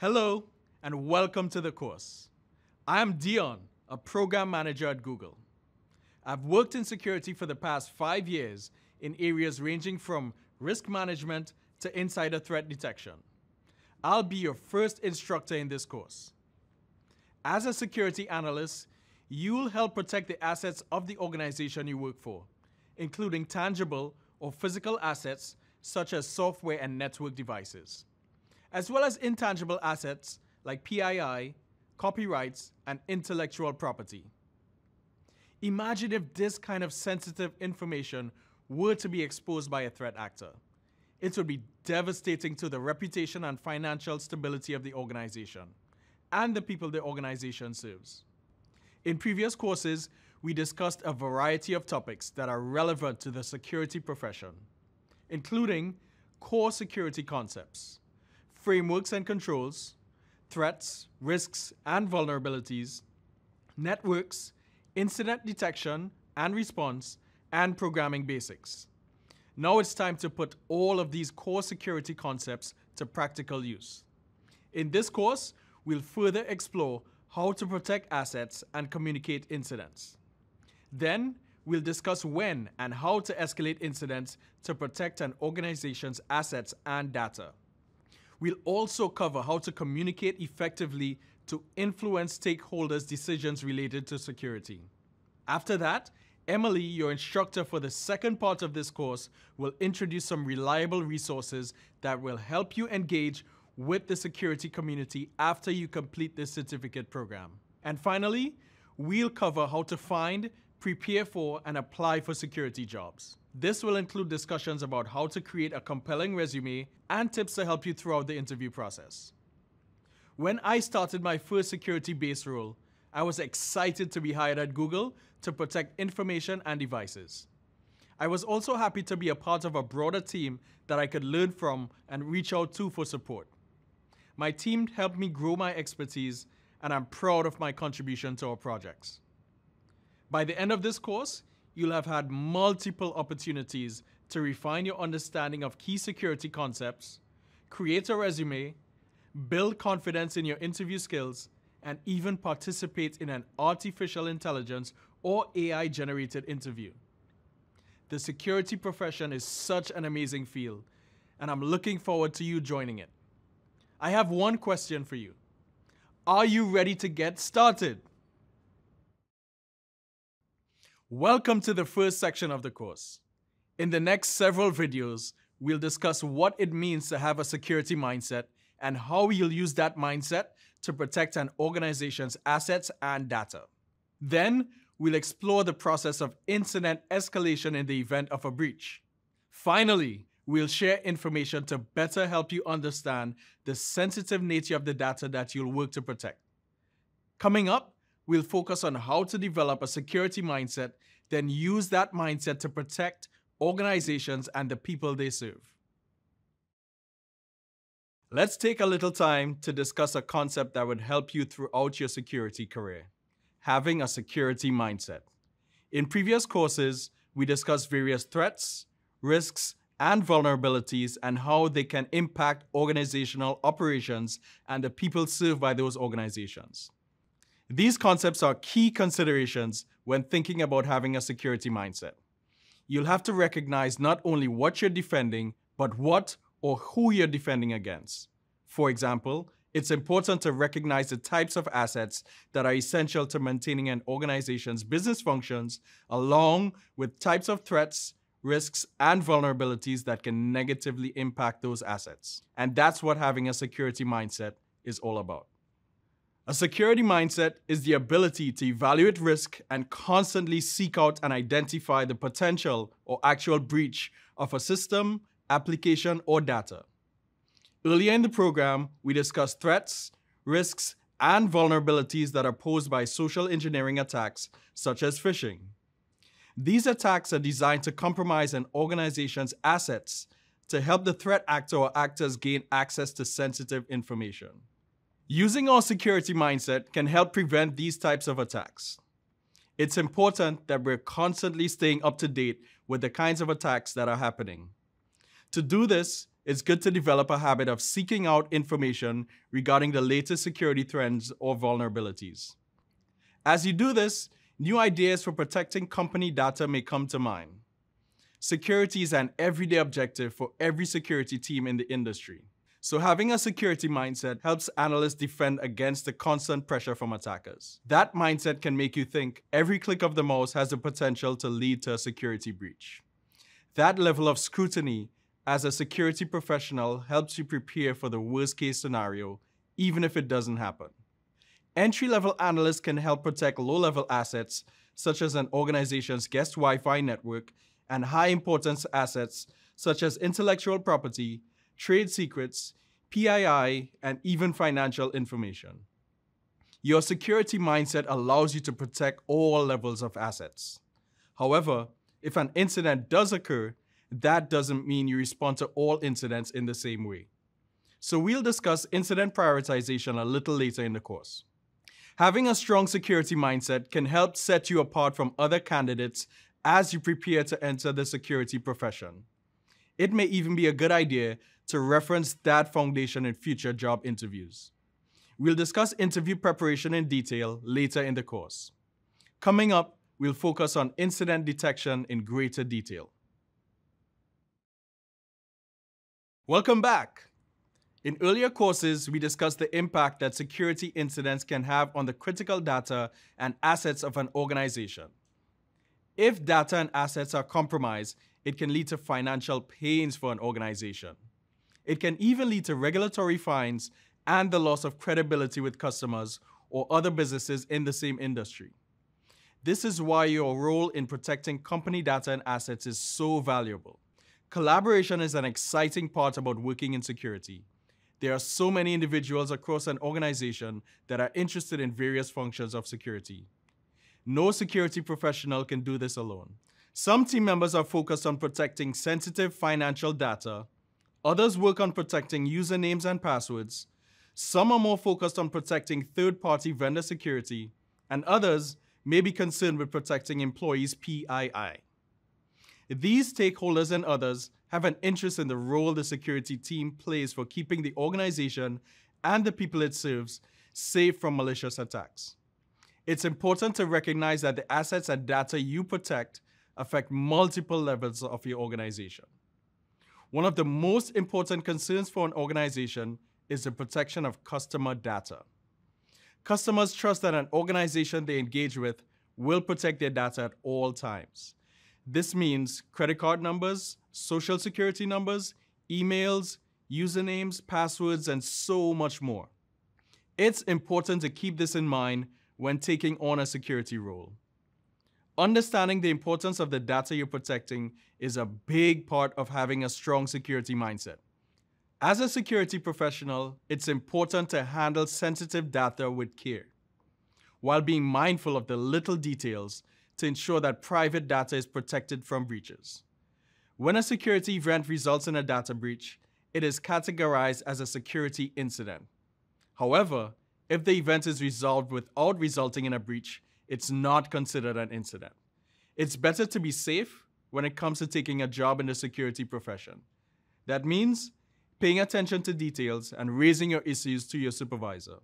Hello, and welcome to the course. I am Dion, a program manager at Google. I've worked in security for the past five years in areas ranging from risk management to insider threat detection. I'll be your first instructor in this course. As a security analyst, you'll help protect the assets of the organization you work for, including tangible or physical assets such as software and network devices, as well as intangible assets like PII, copyrights, and intellectual property. Imagine if this kind of sensitive information were to be exposed by a threat actor. It would be devastating to the reputation and financial stability of the organization and the people the organization serves. In previous courses, we discussed a variety of topics that are relevant to the security profession, including core security concepts, frameworks and controls, threats, risks, and vulnerabilities, networks, incident detection and response, and programming basics. Now it's time to put all of these core security concepts to practical use. In this course, we'll further explore how to protect assets and communicate incidents. Then, we'll discuss when and how to escalate incidents to protect an organization's assets and data. We'll also cover how to communicate effectively to influence stakeholders' decisions related to security. After that, Emily, your instructor for the second part of this course, will introduce some reliable resources that will help you engage with the security community after you complete this certificate program. And finally, we'll cover how to find, prepare for, and apply for security jobs. This will include discussions about how to create a compelling resume and tips to help you throughout the interview process. When I started my first security based role, I was excited to be hired at Google to protect information and devices. I was also happy to be a part of a broader team that I could learn from and reach out to for support. My team helped me grow my expertise, and I'm proud of my contribution to our projects. By the end of this course, you'll have had multiple opportunities to refine your understanding of key security concepts, create a resume, build confidence in your interview skills, and even participate in an artificial intelligence or AI generated interview. The security profession is such an amazing field, and I'm looking forward to you joining it. I have one question for you. Are you ready to get started? Welcome to the first section of the course. In the next several videos, we'll discuss what it means to have a security mindset and how you'll use that mindset to protect an organization's assets and data. Then, we'll explore the process of incident escalation in the event of a breach. Finally, we'll share information to better help you understand the sensitive nature of the data that you'll work to protect. Coming up, we'll focus on how to develop a security mindset, then use that mindset to protect organizations and the people they serve. Let's take a little time to discuss a concept that would help you throughout your security career having a security mindset. In previous courses, we discussed various threats, risks, and vulnerabilities and how they can impact organizational operations and the people served by those organizations. These concepts are key considerations when thinking about having a security mindset. You'll have to recognize not only what you're defending, but what or who you're defending against. For example, it's important to recognize the types of assets that are essential to maintaining an organization's business functions, along with types of threats, risks, and vulnerabilities that can negatively impact those assets. And that's what having a security mindset is all about. A security mindset is the ability to evaluate risk and constantly seek out and identify the potential or actual breach of a system, application, or data. Earlier in the program, we discussed threats, risks, and vulnerabilities that are posed by social engineering attacks, such as phishing. These attacks are designed to compromise an organization's assets to help the threat actor or actors gain access to sensitive information. Using our security mindset can help prevent these types of attacks. It's important that we're constantly staying up to date with the kinds of attacks that are happening. To do this, it's good to develop a habit of seeking out information regarding the latest security trends or vulnerabilities. As you do this, new ideas for protecting company data may come to mind. Security is an everyday objective for every security team in the industry. So having a security mindset helps analysts defend against the constant pressure from attackers. That mindset can make you think every click of the mouse has the potential to lead to a security breach. That level of scrutiny as a security professional helps you prepare for the worst case scenario, even if it doesn't happen. Entry level analysts can help protect low level assets, such as an organization's guest Wi Fi network, and high importance assets, such as intellectual property, trade secrets, PII, and even financial information. Your security mindset allows you to protect all levels of assets. However, if an incident does occur, that doesn't mean you respond to all incidents in the same way. So we'll discuss incident prioritization a little later in the course. Having a strong security mindset can help set you apart from other candidates as you prepare to enter the security profession. It may even be a good idea to reference that foundation in future job interviews. We'll discuss interview preparation in detail later in the course. Coming up, we'll focus on incident detection in greater detail. Welcome back. In earlier courses, we discussed the impact that security incidents can have on the critical data and assets of an organization. If data and assets are compromised, it can lead to financial pains for an organization. It can even lead to regulatory fines and the loss of credibility with customers or other businesses in the same industry. This is why your role in protecting company data and assets is so valuable. Collaboration is an exciting part about working in security. There are so many individuals across an organization that are interested in various functions of security. No security professional can do this alone. Some team members are focused on protecting sensitive financial data. Others work on protecting usernames and passwords. Some are more focused on protecting third-party vendor security. And others may be concerned with protecting employees' PII. These stakeholders and others have an interest in the role the security team plays for keeping the organization and the people it serves safe from malicious attacks. It's important to recognize that the assets and data you protect affect multiple levels of your organization. One of the most important concerns for an organization is the protection of customer data. Customers trust that an organization they engage with will protect their data at all times. This means credit card numbers, social security numbers, emails, usernames, passwords, and so much more. It's important to keep this in mind when taking on a security role. Understanding the importance of the data you're protecting is a big part of having a strong security mindset. As a security professional, it's important to handle sensitive data with care, while being mindful of the little details to ensure that private data is protected from breaches. When a security event results in a data breach, it is categorized as a security incident. However, if the event is resolved without resulting in a breach, it's not considered an incident. It's better to be safe when it comes to taking a job in the security profession. That means paying attention to details and raising your issues to your supervisor.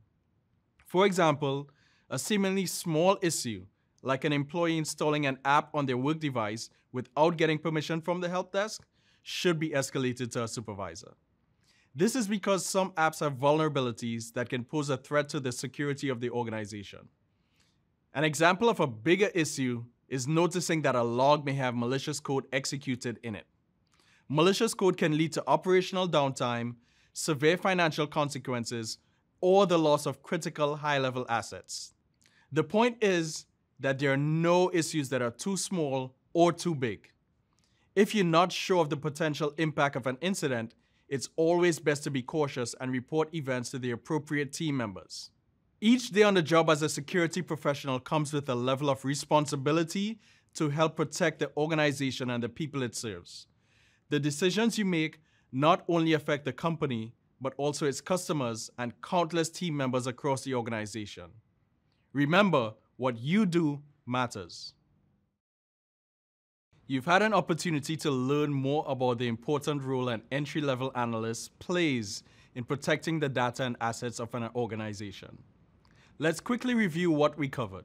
For example, a seemingly small issue like an employee installing an app on their work device without getting permission from the help desk, should be escalated to a supervisor. This is because some apps have vulnerabilities that can pose a threat to the security of the organization. An example of a bigger issue is noticing that a log may have malicious code executed in it. Malicious code can lead to operational downtime, severe financial consequences, or the loss of critical high-level assets. The point is that there are no issues that are too small or too big. If you're not sure of the potential impact of an incident, it's always best to be cautious and report events to the appropriate team members. Each day on the job as a security professional comes with a level of responsibility to help protect the organization and the people it serves. The decisions you make not only affect the company, but also its customers and countless team members across the organization. Remember, what you do matters. You've had an opportunity to learn more about the important role an entry-level analyst plays in protecting the data and assets of an organization. Let's quickly review what we covered.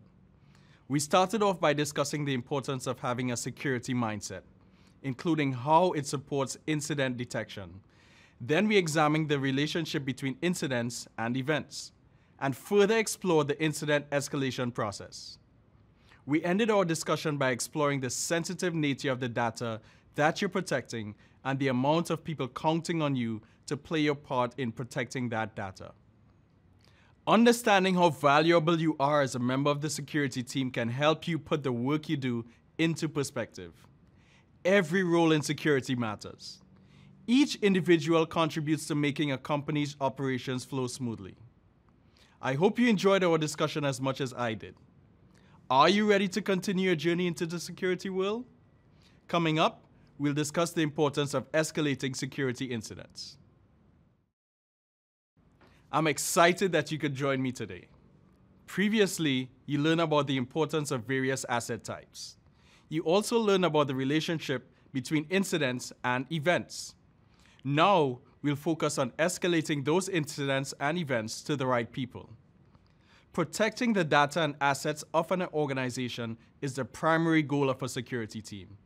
We started off by discussing the importance of having a security mindset, including how it supports incident detection. Then we examined the relationship between incidents and events, and further explored the incident escalation process. We ended our discussion by exploring the sensitive nature of the data that you're protecting and the amount of people counting on you to play your part in protecting that data. Understanding how valuable you are as a member of the security team can help you put the work you do into perspective. Every role in security matters. Each individual contributes to making a company's operations flow smoothly. I hope you enjoyed our discussion as much as I did. Are you ready to continue your journey into the security world? Coming up, we'll discuss the importance of escalating security incidents. I'm excited that you could join me today. Previously, you learned about the importance of various asset types. You also learned about the relationship between incidents and events. Now, we'll focus on escalating those incidents and events to the right people. Protecting the data and assets of an organization is the primary goal of a security team.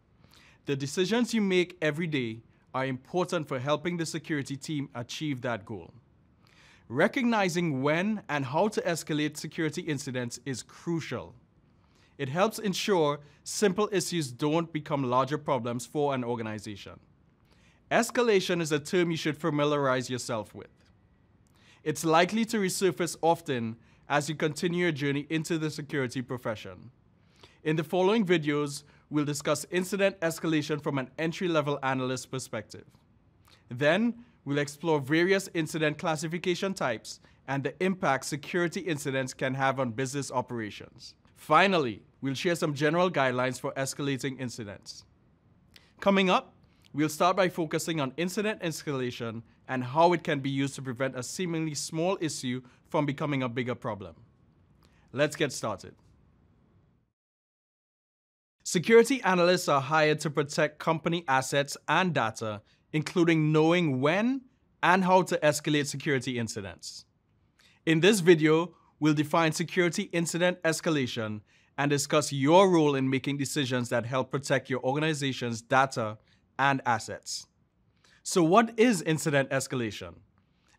The decisions you make every day are important for helping the security team achieve that goal. Recognizing when and how to escalate security incidents is crucial. It helps ensure simple issues don't become larger problems for an organization. Escalation is a term you should familiarize yourself with. It's likely to resurface often as you continue your journey into the security profession. In the following videos, we'll discuss incident escalation from an entry-level analyst perspective. Then, we'll explore various incident classification types and the impact security incidents can have on business operations. Finally, we'll share some general guidelines for escalating incidents. Coming up, we'll start by focusing on incident escalation and how it can be used to prevent a seemingly small issue from becoming a bigger problem. Let's get started. Security analysts are hired to protect company assets and data, including knowing when and how to escalate security incidents. In this video, we'll define security incident escalation and discuss your role in making decisions that help protect your organization's data and assets. So what is incident escalation?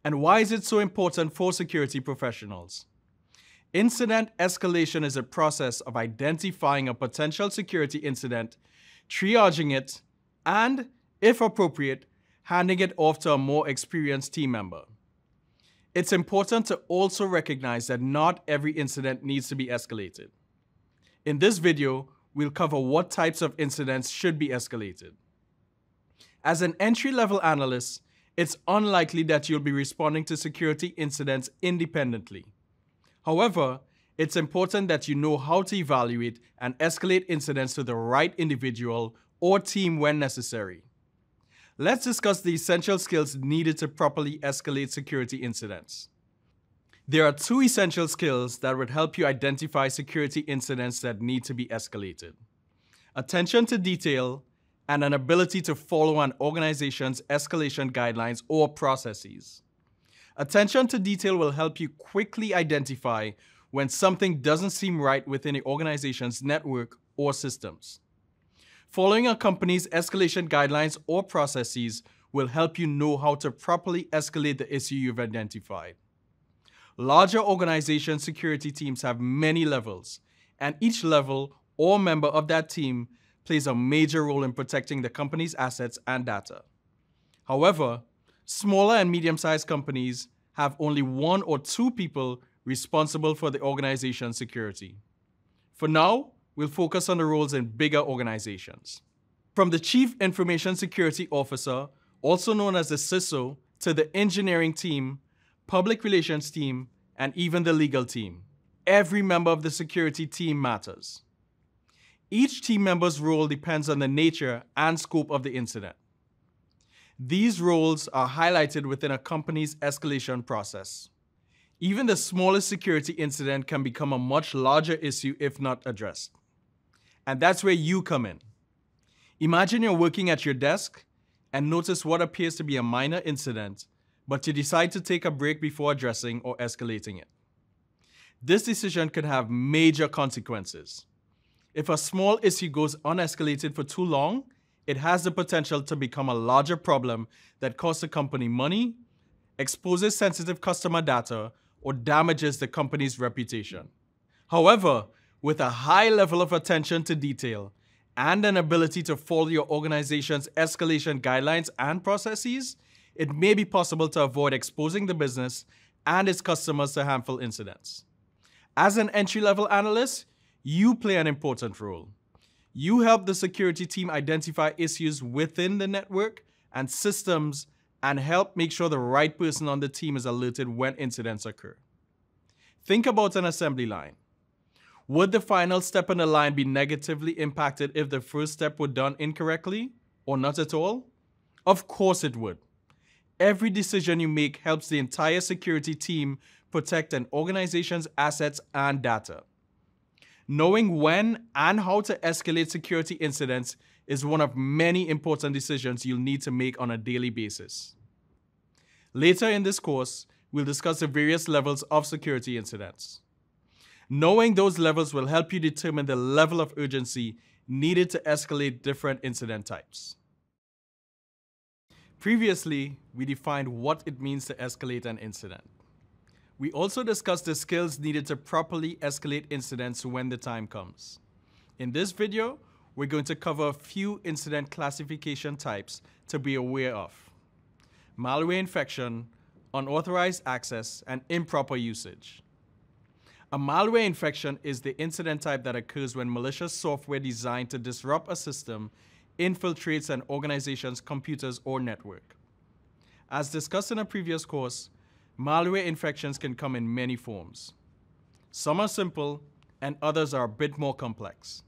And why is it so important for security professionals? Incident escalation is a process of identifying a potential security incident, triaging it, and, if appropriate, handing it off to a more experienced team member. It's important to also recognize that not every incident needs to be escalated. In this video, we'll cover what types of incidents should be escalated. As an entry-level analyst, it's unlikely that you'll be responding to security incidents independently. However, it's important that you know how to evaluate and escalate incidents to the right individual or team when necessary. Let's discuss the essential skills needed to properly escalate security incidents. There are two essential skills that would help you identify security incidents that need to be escalated. Attention to detail and an ability to follow an organization's escalation guidelines or processes. Attention to detail will help you quickly identify when something doesn't seem right within the organization's network or systems. Following a company's escalation guidelines or processes will help you know how to properly escalate the issue you've identified. Larger organization security teams have many levels, and each level or member of that team plays a major role in protecting the company's assets and data. However, smaller and medium-sized companies have only one or two people responsible for the organization's security. For now, we'll focus on the roles in bigger organizations. From the Chief Information Security Officer, also known as the CISO, to the engineering team, public relations team, and even the legal team. Every member of the security team matters. Each team member's role depends on the nature and scope of the incident. These roles are highlighted within a company's escalation process. Even the smallest security incident can become a much larger issue if not addressed. And that's where you come in. Imagine you're working at your desk and notice what appears to be a minor incident, but you decide to take a break before addressing or escalating it. This decision could have major consequences. If a small issue goes unescalated for too long, it has the potential to become a larger problem that costs the company money, exposes sensitive customer data, or damages the company's reputation. However, with a high level of attention to detail and an ability to follow your organization's escalation guidelines and processes, it may be possible to avoid exposing the business and its customers to harmful incidents. As an entry level analyst, you play an important role. You help the security team identify issues within the network and systems and help make sure the right person on the team is alerted when incidents occur. Think about an assembly line. Would the final step in the line be negatively impacted if the first step were done incorrectly or not at all? Of course it would. Every decision you make helps the entire security team protect an organization's assets and data. Knowing when and how to escalate security incidents is one of many important decisions you'll need to make on a daily basis. Later in this course, we'll discuss the various levels of security incidents. Knowing those levels will help you determine the level of urgency needed to escalate different incident types. Previously, we defined what it means to escalate an incident. We also discussed the skills needed to properly escalate incidents when the time comes. In this video, we're going to cover a few incident classification types to be aware of. Malware infection, unauthorized access, and improper usage. A malware infection is the incident type that occurs when malicious software designed to disrupt a system infiltrates an organization's computers or network. As discussed in a previous course, Malware infections can come in many forms. Some are simple and others are a bit more complex.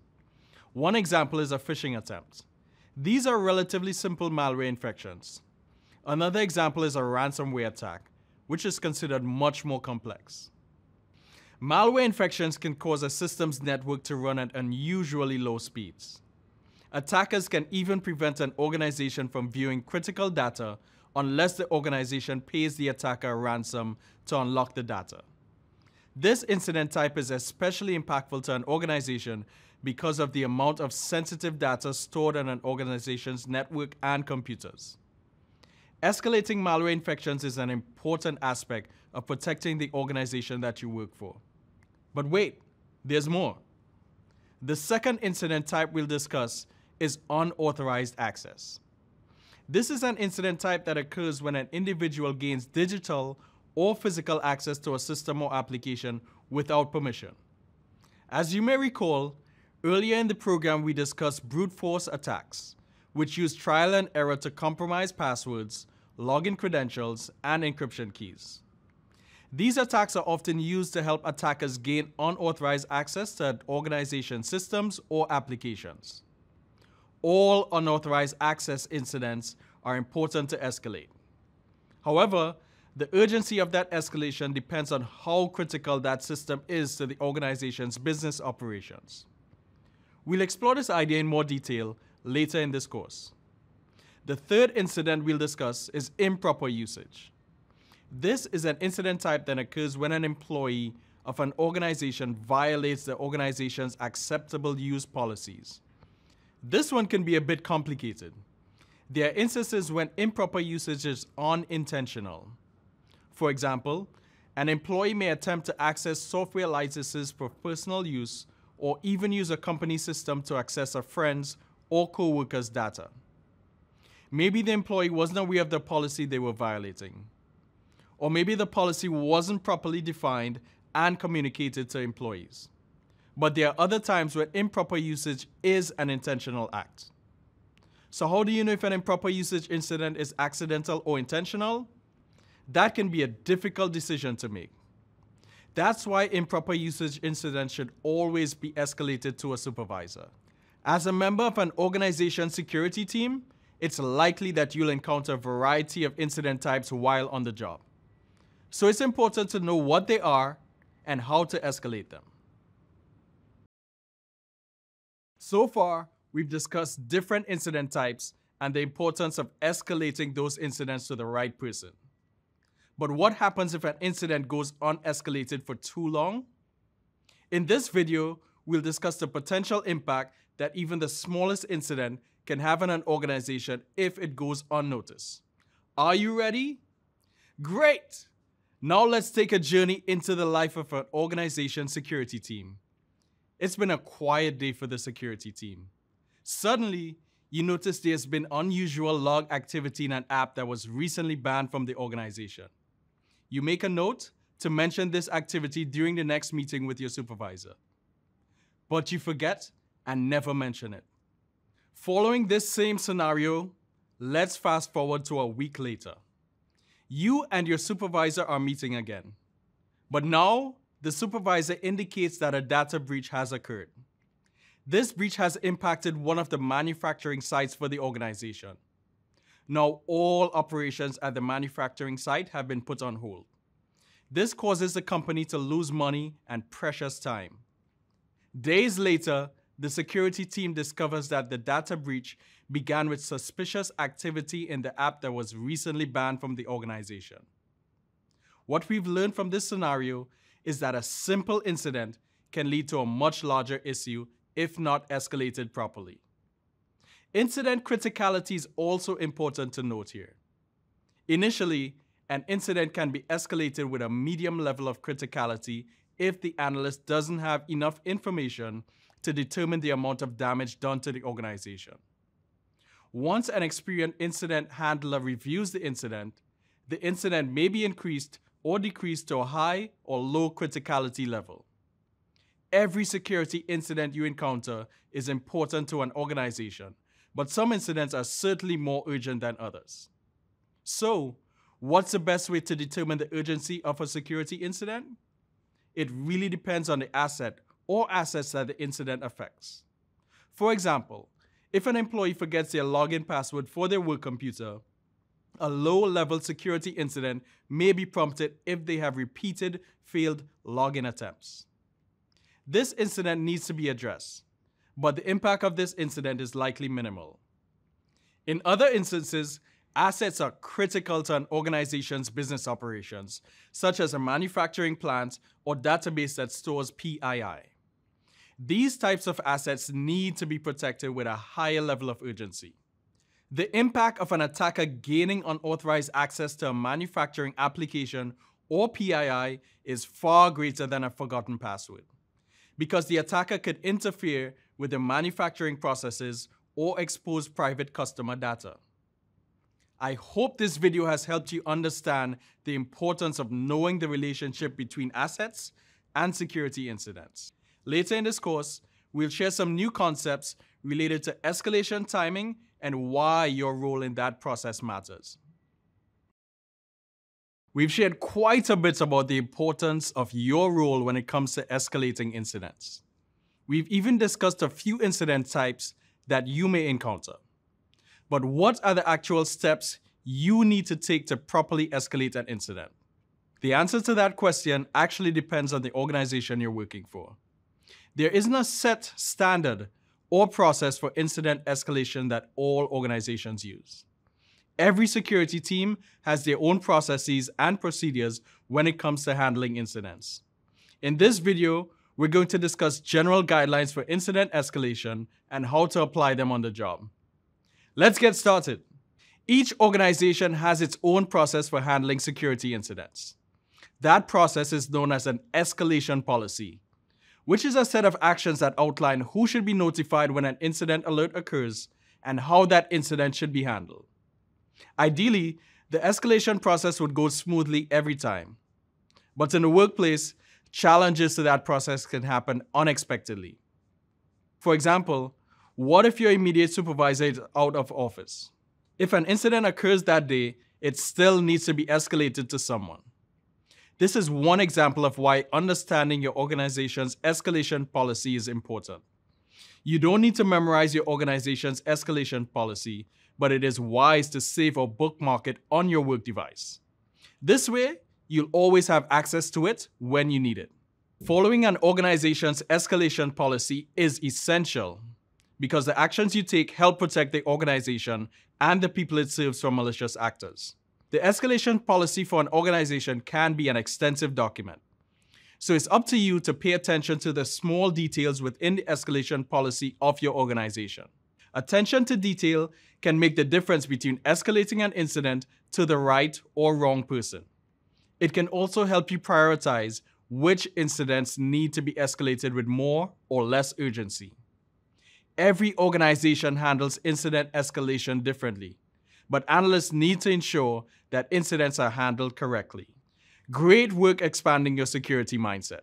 One example is a phishing attempt. These are relatively simple malware infections. Another example is a ransomware attack, which is considered much more complex. Malware infections can cause a system's network to run at unusually low speeds. Attackers can even prevent an organization from viewing critical data unless the organization pays the attacker a ransom to unlock the data. This incident type is especially impactful to an organization because of the amount of sensitive data stored on an organization's network and computers. Escalating malware infections is an important aspect of protecting the organization that you work for. But wait, there's more. The second incident type we'll discuss is unauthorized access. This is an incident type that occurs when an individual gains digital or physical access to a system or application without permission. As you may recall, earlier in the program we discussed brute force attacks, which use trial and error to compromise passwords, login credentials, and encryption keys. These attacks are often used to help attackers gain unauthorized access to organization systems or applications all unauthorized access incidents are important to escalate. However, the urgency of that escalation depends on how critical that system is to the organization's business operations. We'll explore this idea in more detail later in this course. The third incident we'll discuss is improper usage. This is an incident type that occurs when an employee of an organization violates the organization's acceptable use policies. This one can be a bit complicated. There are instances when improper usage is unintentional. For example, an employee may attempt to access software licenses for personal use or even use a company system to access a friend's or co-worker's data. Maybe the employee wasn't aware of the policy they were violating. Or maybe the policy wasn't properly defined and communicated to employees but there are other times where improper usage is an intentional act. So how do you know if an improper usage incident is accidental or intentional? That can be a difficult decision to make. That's why improper usage incidents should always be escalated to a supervisor. As a member of an organization security team, it's likely that you'll encounter a variety of incident types while on the job. So it's important to know what they are and how to escalate them. So far, we've discussed different incident types and the importance of escalating those incidents to the right person. But what happens if an incident goes unescalated for too long? In this video, we'll discuss the potential impact that even the smallest incident can have on an organization if it goes unnoticed. Are you ready? Great! Now let's take a journey into the life of an organization security team. It's been a quiet day for the security team. Suddenly, you notice there's been unusual log activity in an app that was recently banned from the organization. You make a note to mention this activity during the next meeting with your supervisor. But you forget and never mention it. Following this same scenario, let's fast forward to a week later. You and your supervisor are meeting again. But now, the supervisor indicates that a data breach has occurred. This breach has impacted one of the manufacturing sites for the organization. Now, all operations at the manufacturing site have been put on hold. This causes the company to lose money and precious time. Days later, the security team discovers that the data breach began with suspicious activity in the app that was recently banned from the organization. What we've learned from this scenario is that a simple incident can lead to a much larger issue if not escalated properly. Incident criticality is also important to note here. Initially, an incident can be escalated with a medium level of criticality if the analyst doesn't have enough information to determine the amount of damage done to the organization. Once an experienced incident handler reviews the incident, the incident may be increased or decreased to a high or low criticality level. Every security incident you encounter is important to an organization, but some incidents are certainly more urgent than others. So, what's the best way to determine the urgency of a security incident? It really depends on the asset or assets that the incident affects. For example, if an employee forgets their login password for their work computer, a low-level security incident may be prompted if they have repeated failed login attempts. This incident needs to be addressed, but the impact of this incident is likely minimal. In other instances, assets are critical to an organization's business operations, such as a manufacturing plant or database that stores PII. These types of assets need to be protected with a higher level of urgency. The impact of an attacker gaining unauthorized access to a manufacturing application or PII is far greater than a forgotten password because the attacker could interfere with the manufacturing processes or expose private customer data. I hope this video has helped you understand the importance of knowing the relationship between assets and security incidents. Later in this course, we'll share some new concepts related to escalation timing and why your role in that process matters. We've shared quite a bit about the importance of your role when it comes to escalating incidents. We've even discussed a few incident types that you may encounter. But what are the actual steps you need to take to properly escalate an incident? The answer to that question actually depends on the organization you're working for. There isn't a set standard or process for incident escalation that all organizations use. Every security team has their own processes and procedures when it comes to handling incidents. In this video, we're going to discuss general guidelines for incident escalation and how to apply them on the job. Let's get started. Each organization has its own process for handling security incidents. That process is known as an escalation policy, which is a set of actions that outline who should be notified when an incident alert occurs and how that incident should be handled. Ideally, the escalation process would go smoothly every time. But in the workplace, challenges to that process can happen unexpectedly. For example, what if your immediate supervisor is out of office? If an incident occurs that day, it still needs to be escalated to someone. This is one example of why understanding your organization's escalation policy is important. You don't need to memorize your organization's escalation policy, but it is wise to save or bookmark it on your work device. This way, you'll always have access to it when you need it. Following an organization's escalation policy is essential because the actions you take help protect the organization and the people it serves from malicious actors. The escalation policy for an organization can be an extensive document. So it's up to you to pay attention to the small details within the escalation policy of your organization. Attention to detail can make the difference between escalating an incident to the right or wrong person. It can also help you prioritize which incidents need to be escalated with more or less urgency. Every organization handles incident escalation differently, but analysts need to ensure that incidents are handled correctly. Great work expanding your security mindset.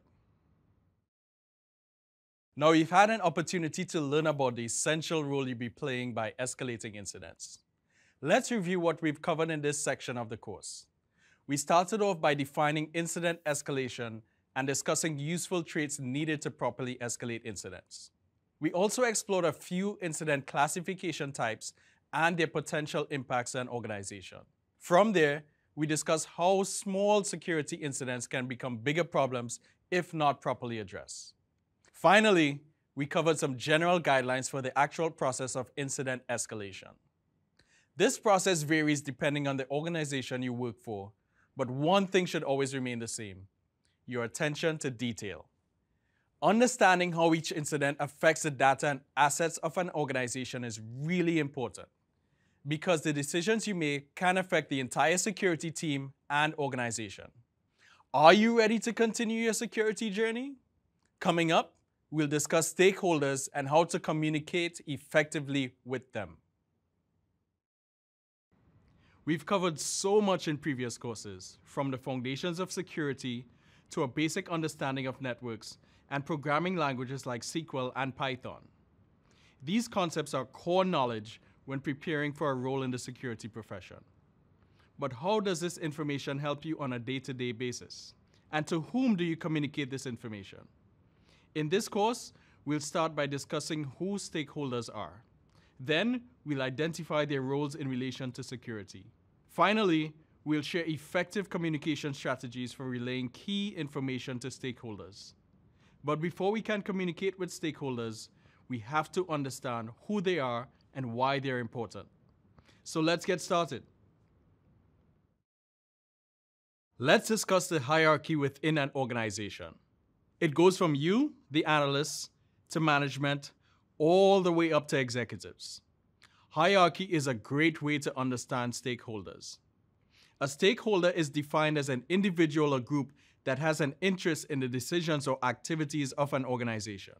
Now you've had an opportunity to learn about the essential role you'll be playing by escalating incidents. Let's review what we've covered in this section of the course. We started off by defining incident escalation and discussing useful traits needed to properly escalate incidents. We also explored a few incident classification types and their potential impacts on organization. From there, we discussed how small security incidents can become bigger problems if not properly addressed. Finally, we covered some general guidelines for the actual process of incident escalation. This process varies depending on the organization you work for, but one thing should always remain the same your attention to detail. Understanding how each incident affects the data and assets of an organization is really important because the decisions you make can affect the entire security team and organization. Are you ready to continue your security journey? Coming up, we'll discuss stakeholders and how to communicate effectively with them. We've covered so much in previous courses, from the foundations of security to a basic understanding of networks and programming languages like SQL and Python. These concepts are core knowledge when preparing for a role in the security profession. But how does this information help you on a day-to-day -day basis? And to whom do you communicate this information? In this course, we'll start by discussing who stakeholders are. Then, we'll identify their roles in relation to security. Finally, we'll share effective communication strategies for relaying key information to stakeholders. But before we can communicate with stakeholders, we have to understand who they are and why they're important. So let's get started. Let's discuss the hierarchy within an organization. It goes from you, the analysts, to management, all the way up to executives. Hierarchy is a great way to understand stakeholders. A stakeholder is defined as an individual or group that has an interest in the decisions or activities of an organization.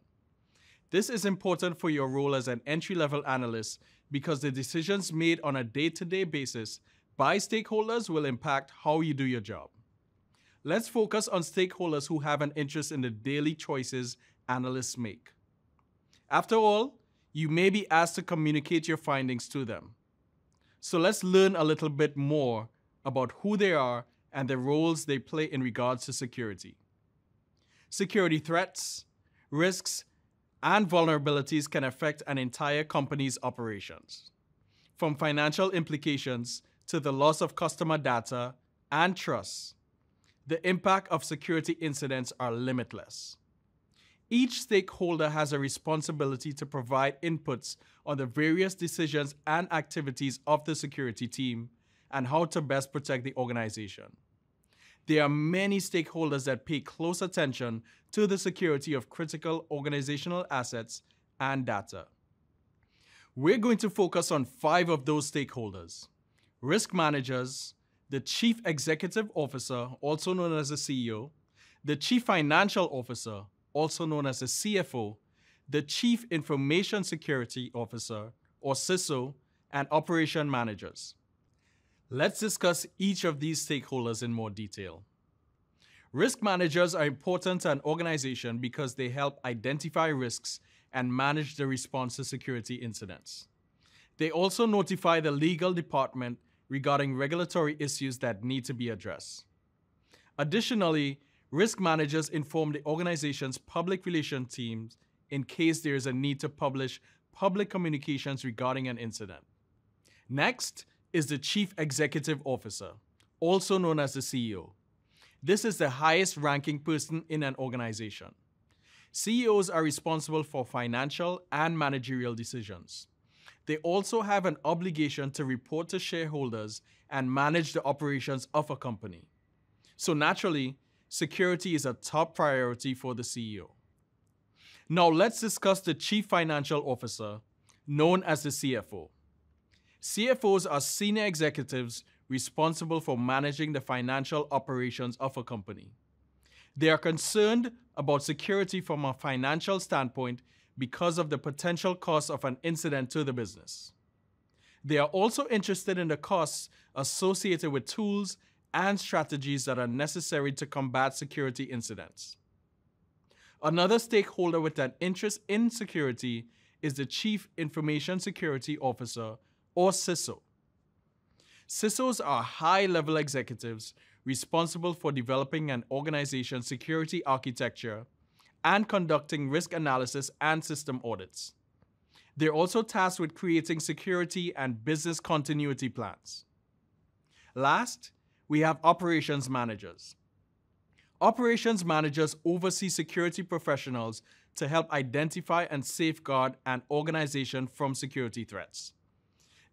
This is important for your role as an entry-level analyst because the decisions made on a day-to-day -day basis by stakeholders will impact how you do your job. Let's focus on stakeholders who have an interest in the daily choices analysts make. After all, you may be asked to communicate your findings to them. So let's learn a little bit more about who they are and the roles they play in regards to security. Security threats, risks, and vulnerabilities can affect an entire company's operations. From financial implications to the loss of customer data and trust, the impact of security incidents are limitless. Each stakeholder has a responsibility to provide inputs on the various decisions and activities of the security team and how to best protect the organization. There are many stakeholders that pay close attention to the security of critical organizational assets and data. We're going to focus on five of those stakeholders. Risk managers, the Chief Executive Officer, also known as the CEO, the Chief Financial Officer, also known as the CFO, the Chief Information Security Officer, or CISO, and Operation Managers. Let's discuss each of these stakeholders in more detail. Risk managers are important to an organization because they help identify risks and manage the response to security incidents. They also notify the legal department regarding regulatory issues that need to be addressed. Additionally, risk managers inform the organization's public relations teams in case there is a need to publish public communications regarding an incident. Next, is the Chief Executive Officer, also known as the CEO. This is the highest ranking person in an organization. CEOs are responsible for financial and managerial decisions. They also have an obligation to report to shareholders and manage the operations of a company. So naturally, security is a top priority for the CEO. Now let's discuss the Chief Financial Officer, known as the CFO. CFOs are senior executives responsible for managing the financial operations of a company. They are concerned about security from a financial standpoint because of the potential cost of an incident to the business. They are also interested in the costs associated with tools and strategies that are necessary to combat security incidents. Another stakeholder with an interest in security is the Chief Information Security Officer, or CISO. CISOs are high-level executives responsible for developing an organization's security architecture and conducting risk analysis and system audits. They're also tasked with creating security and business continuity plans. Last, we have operations managers. Operations managers oversee security professionals to help identify and safeguard an organization from security threats.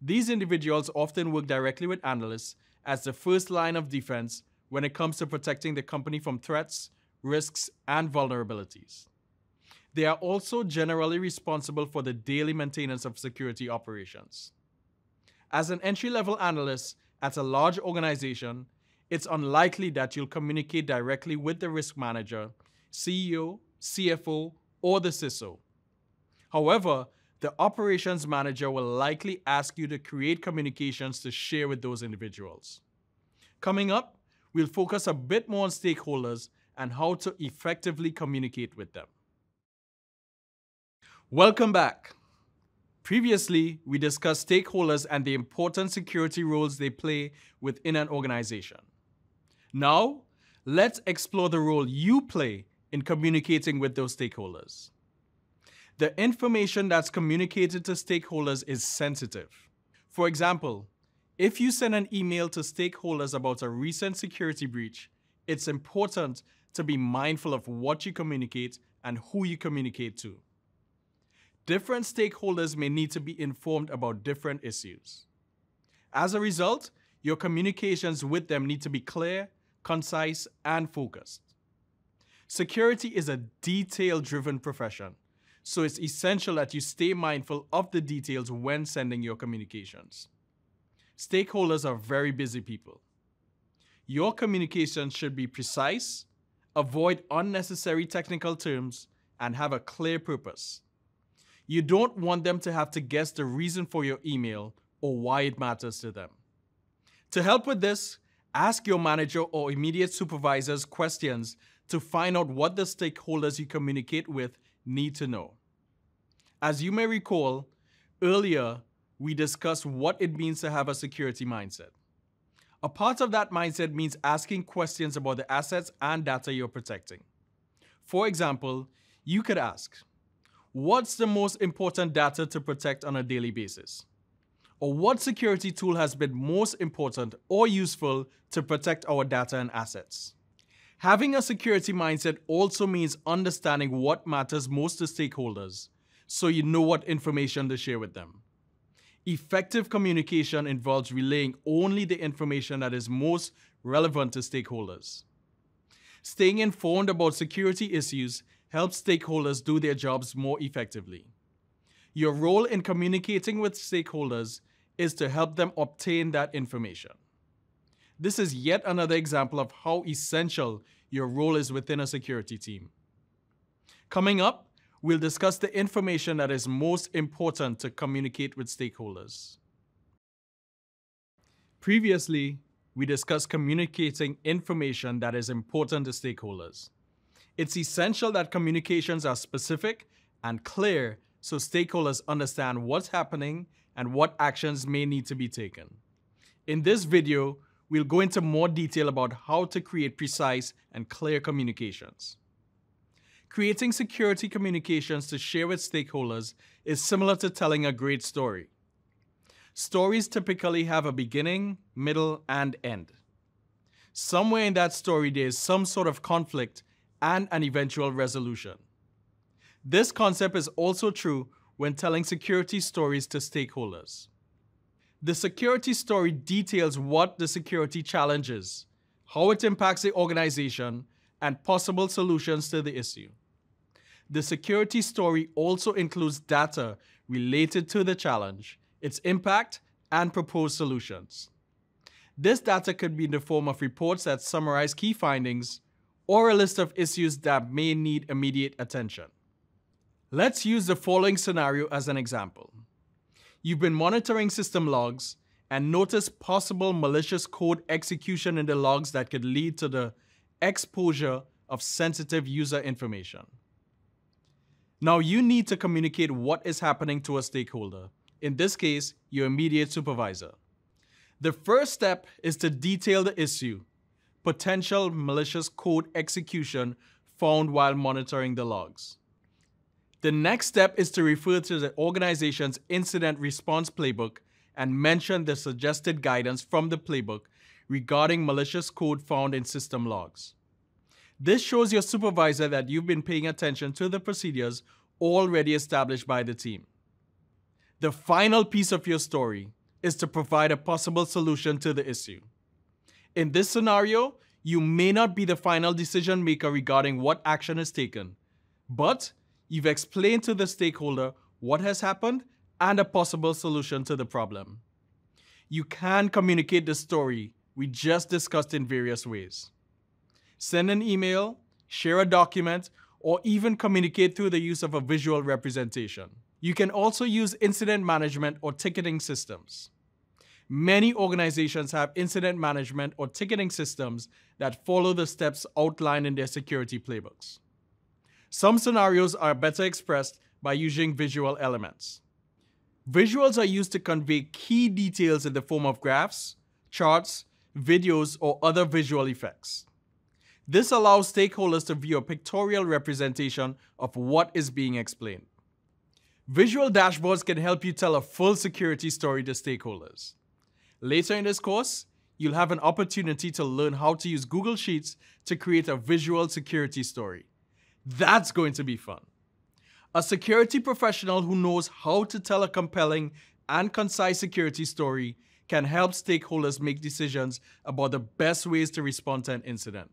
These individuals often work directly with analysts as the first line of defense when it comes to protecting the company from threats, risks, and vulnerabilities. They are also generally responsible for the daily maintenance of security operations. As an entry-level analyst at a large organization, it's unlikely that you'll communicate directly with the risk manager, CEO, CFO, or the CISO. However, the operations manager will likely ask you to create communications to share with those individuals. Coming up, we'll focus a bit more on stakeholders and how to effectively communicate with them. Welcome back. Previously, we discussed stakeholders and the important security roles they play within an organization. Now, let's explore the role you play in communicating with those stakeholders. The information that's communicated to stakeholders is sensitive. For example, if you send an email to stakeholders about a recent security breach, it's important to be mindful of what you communicate and who you communicate to. Different stakeholders may need to be informed about different issues. As a result, your communications with them need to be clear, concise, and focused. Security is a detail-driven profession, so it's essential that you stay mindful of the details when sending your communications. Stakeholders are very busy people. Your communication should be precise, avoid unnecessary technical terms, and have a clear purpose. You don't want them to have to guess the reason for your email or why it matters to them. To help with this, ask your manager or immediate supervisors questions to find out what the stakeholders you communicate with need to know. As you may recall, earlier we discussed what it means to have a security mindset. A part of that mindset means asking questions about the assets and data you're protecting. For example, you could ask, what's the most important data to protect on a daily basis? Or what security tool has been most important or useful to protect our data and assets? Having a security mindset also means understanding what matters most to stakeholders so you know what information to share with them. Effective communication involves relaying only the information that is most relevant to stakeholders. Staying informed about security issues helps stakeholders do their jobs more effectively. Your role in communicating with stakeholders is to help them obtain that information. This is yet another example of how essential your role is within a security team. Coming up, we'll discuss the information that is most important to communicate with stakeholders. Previously, we discussed communicating information that is important to stakeholders. It's essential that communications are specific and clear so stakeholders understand what's happening and what actions may need to be taken. In this video, we'll go into more detail about how to create precise and clear communications. Creating security communications to share with stakeholders is similar to telling a great story. Stories typically have a beginning, middle, and end. Somewhere in that story, there is some sort of conflict and an eventual resolution. This concept is also true when telling security stories to stakeholders. The security story details what the security challenge is, how it impacts the organization, and possible solutions to the issue. The security story also includes data related to the challenge, its impact, and proposed solutions. This data could be in the form of reports that summarize key findings or a list of issues that may need immediate attention. Let's use the following scenario as an example. You've been monitoring system logs and notice possible malicious code execution in the logs that could lead to the exposure of sensitive user information. Now you need to communicate what is happening to a stakeholder, in this case, your immediate supervisor. The first step is to detail the issue, potential malicious code execution found while monitoring the logs. The next step is to refer to the organization's incident response playbook and mention the suggested guidance from the playbook regarding malicious code found in system logs. This shows your supervisor that you've been paying attention to the procedures already established by the team. The final piece of your story is to provide a possible solution to the issue. In this scenario, you may not be the final decision maker regarding what action is taken, but you've explained to the stakeholder what has happened and a possible solution to the problem. You can communicate the story we just discussed in various ways. Send an email, share a document, or even communicate through the use of a visual representation. You can also use incident management or ticketing systems. Many organizations have incident management or ticketing systems that follow the steps outlined in their security playbooks. Some scenarios are better expressed by using visual elements. Visuals are used to convey key details in the form of graphs, charts, videos, or other visual effects. This allows stakeholders to view a pictorial representation of what is being explained. Visual dashboards can help you tell a full security story to stakeholders. Later in this course, you'll have an opportunity to learn how to use Google Sheets to create a visual security story. That's going to be fun. A security professional who knows how to tell a compelling and concise security story can help stakeholders make decisions about the best ways to respond to an incident.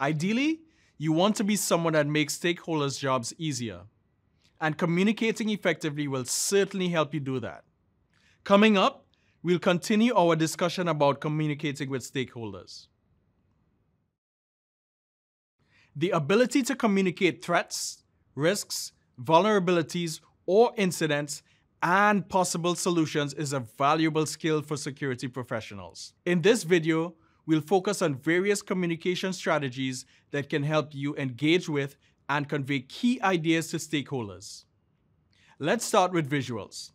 Ideally, you want to be someone that makes stakeholders' jobs easier. And communicating effectively will certainly help you do that. Coming up, we'll continue our discussion about communicating with stakeholders. The ability to communicate threats, risks, vulnerabilities, or incidents and possible solutions is a valuable skill for security professionals. In this video, we'll focus on various communication strategies that can help you engage with and convey key ideas to stakeholders. Let's start with visuals.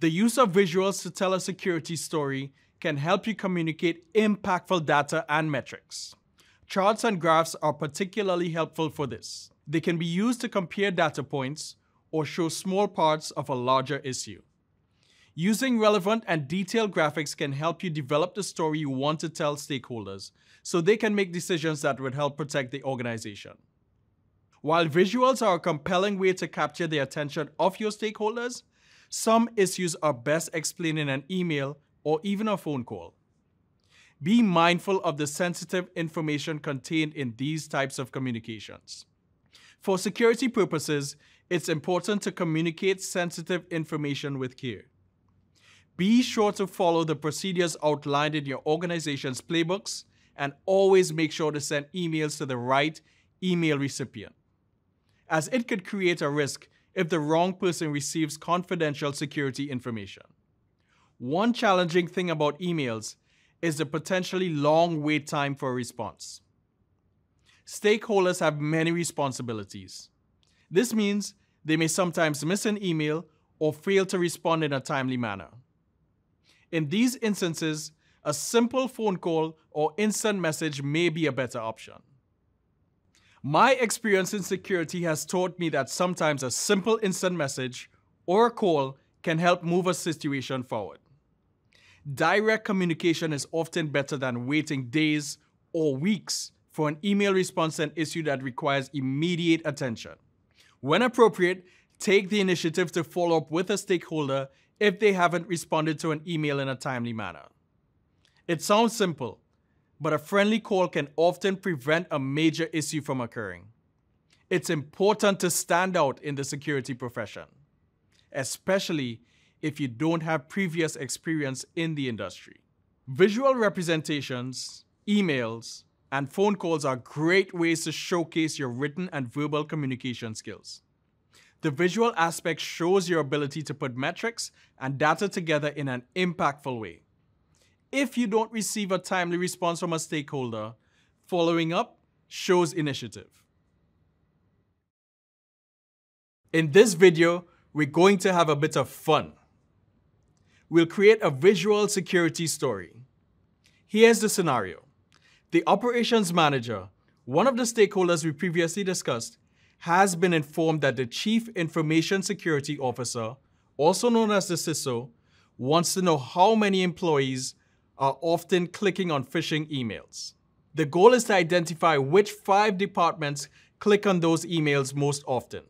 The use of visuals to tell a security story can help you communicate impactful data and metrics. Charts and graphs are particularly helpful for this. They can be used to compare data points or show small parts of a larger issue. Using relevant and detailed graphics can help you develop the story you want to tell stakeholders so they can make decisions that would help protect the organization. While visuals are a compelling way to capture the attention of your stakeholders, some issues are best explained in an email or even a phone call. Be mindful of the sensitive information contained in these types of communications. For security purposes, it's important to communicate sensitive information with care. Be sure to follow the procedures outlined in your organization's playbooks and always make sure to send emails to the right email recipient, as it could create a risk if the wrong person receives confidential security information. One challenging thing about emails is the potentially long wait time for a response. Stakeholders have many responsibilities. This means they may sometimes miss an email or fail to respond in a timely manner. In these instances, a simple phone call or instant message may be a better option. My experience in security has taught me that sometimes a simple instant message or a call can help move a situation forward. Direct communication is often better than waiting days or weeks for an email response to an issue that requires immediate attention. When appropriate, take the initiative to follow up with a stakeholder if they haven't responded to an email in a timely manner. It sounds simple, but a friendly call can often prevent a major issue from occurring. It's important to stand out in the security profession, especially if you don't have previous experience in the industry. Visual representations, emails, and phone calls are great ways to showcase your written and verbal communication skills. The visual aspect shows your ability to put metrics and data together in an impactful way. If you don't receive a timely response from a stakeholder, following up shows initiative. In this video, we're going to have a bit of fun. We'll create a visual security story. Here's the scenario. The operations manager, one of the stakeholders we previously discussed, has been informed that the Chief Information Security Officer, also known as the CISO, wants to know how many employees are often clicking on phishing emails. The goal is to identify which five departments click on those emails most often.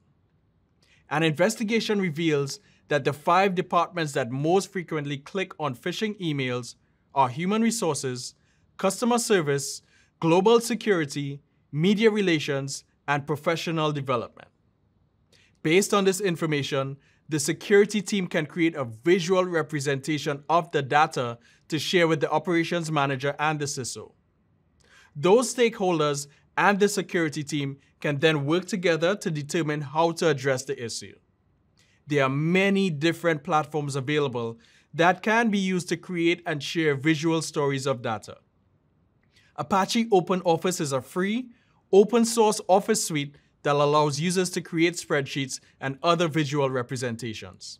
An investigation reveals that the five departments that most frequently click on phishing emails are human resources, customer service, global security, media relations, and professional development. Based on this information, the security team can create a visual representation of the data to share with the operations manager and the CISO. Those stakeholders and the security team can then work together to determine how to address the issue. There are many different platforms available that can be used to create and share visual stories of data. Apache OpenOffice is a free, open source Office suite that allows users to create spreadsheets and other visual representations.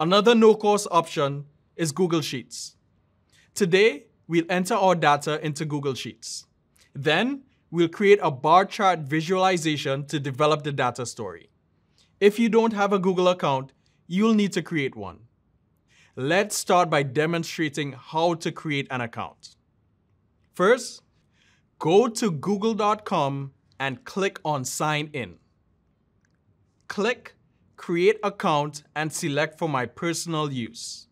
Another no-cost option is Google Sheets. Today, we'll enter our data into Google Sheets. Then, we'll create a bar chart visualization to develop the data story. If you don't have a Google account, you'll need to create one. Let's start by demonstrating how to create an account. First, Go to google.com and click on Sign In. Click Create Account and select for my personal use.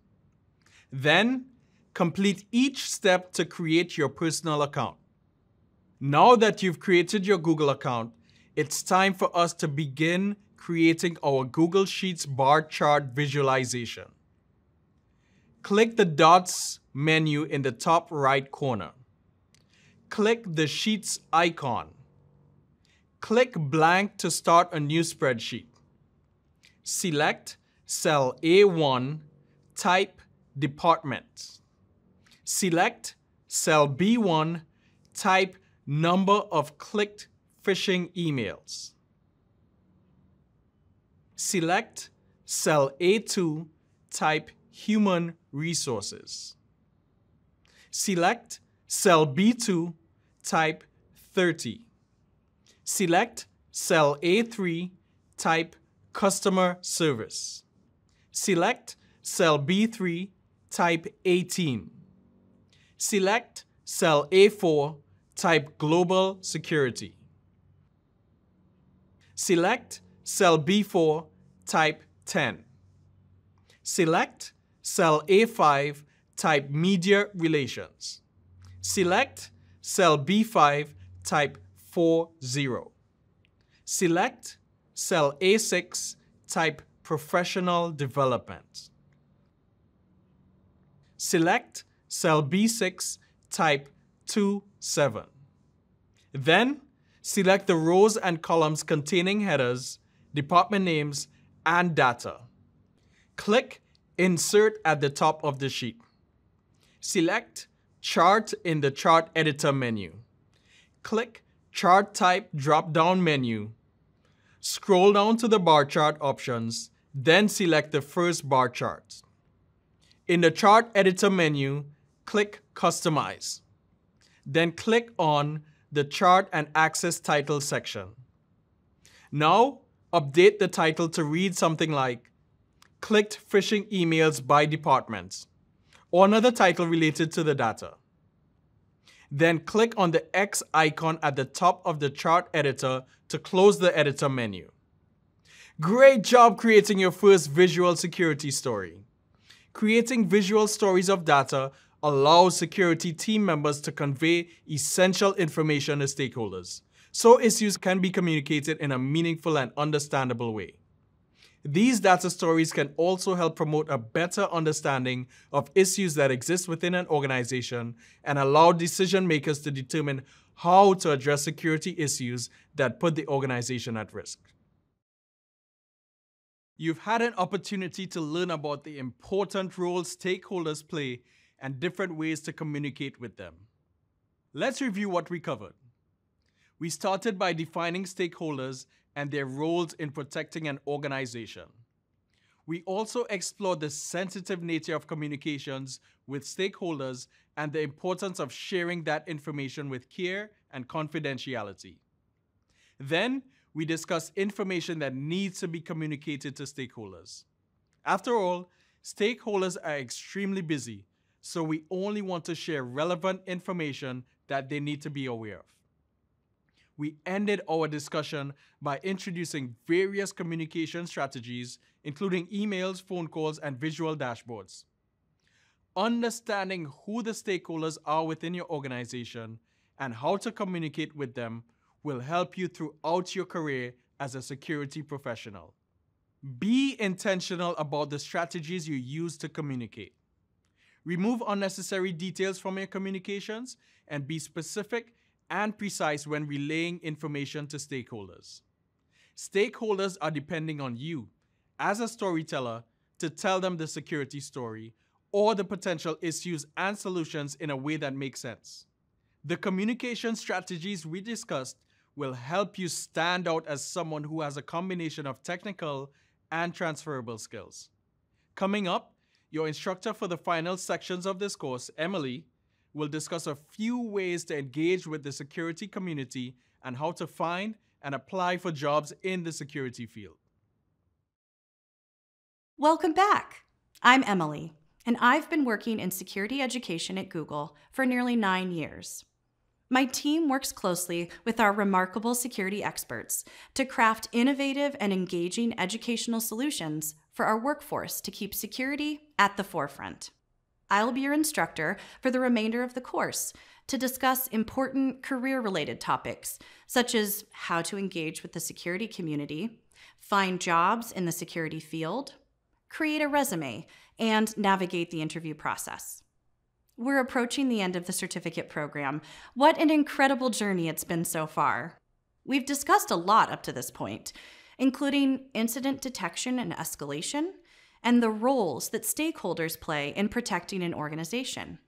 Then, complete each step to create your personal account. Now that you've created your Google account, it's time for us to begin creating our Google Sheets bar chart visualization. Click the dots menu in the top right corner click the Sheets icon. Click blank to start a new spreadsheet. Select cell A1, type Department. Select cell B1, type number of clicked phishing emails. Select cell A2, type Human Resources. Select cell B2, type 30. Select cell A3, type Customer Service. Select cell B3, type 18. Select cell A4, type Global Security. Select cell B4, type 10. Select cell A5, type Media Relations. Select cell B5, type 40. Select cell A6, type Professional Development. Select cell B6, type 27. Then, select the rows and columns containing headers, department names, and data. Click Insert at the top of the sheet. Select Chart in the Chart Editor menu. Click Chart Type drop-down menu. Scroll down to the bar chart options, then select the first bar chart. In the Chart Editor menu, click Customize. Then click on the Chart and Axis Title section. Now, update the title to read something like Clicked Phishing Emails by Departments or another title related to the data. Then click on the X icon at the top of the chart editor to close the editor menu. Great job creating your first visual security story. Creating visual stories of data allows security team members to convey essential information to stakeholders, so issues can be communicated in a meaningful and understandable way. These data stories can also help promote a better understanding of issues that exist within an organization and allow decision makers to determine how to address security issues that put the organization at risk. You've had an opportunity to learn about the important role stakeholders play and different ways to communicate with them. Let's review what we covered. We started by defining stakeholders and their roles in protecting an organization. We also explored the sensitive nature of communications with stakeholders and the importance of sharing that information with care and confidentiality. Then, we discussed information that needs to be communicated to stakeholders. After all, stakeholders are extremely busy, so we only want to share relevant information that they need to be aware of. We ended our discussion by introducing various communication strategies, including emails, phone calls, and visual dashboards. Understanding who the stakeholders are within your organization and how to communicate with them will help you throughout your career as a security professional. Be intentional about the strategies you use to communicate. Remove unnecessary details from your communications and be specific and precise when relaying information to stakeholders. Stakeholders are depending on you as a storyteller to tell them the security story or the potential issues and solutions in a way that makes sense. The communication strategies we discussed will help you stand out as someone who has a combination of technical and transferable skills. Coming up, your instructor for the final sections of this course, Emily, will discuss a few ways to engage with the security community and how to find and apply for jobs in the security field. Welcome back. I'm Emily, and I've been working in security education at Google for nearly nine years. My team works closely with our remarkable security experts to craft innovative and engaging educational solutions for our workforce to keep security at the forefront. I'll be your instructor for the remainder of the course to discuss important career related topics, such as how to engage with the security community, find jobs in the security field, create a resume, and navigate the interview process. We're approaching the end of the certificate program. What an incredible journey it's been so far. We've discussed a lot up to this point, including incident detection and escalation, and the roles that stakeholders play in protecting an organization.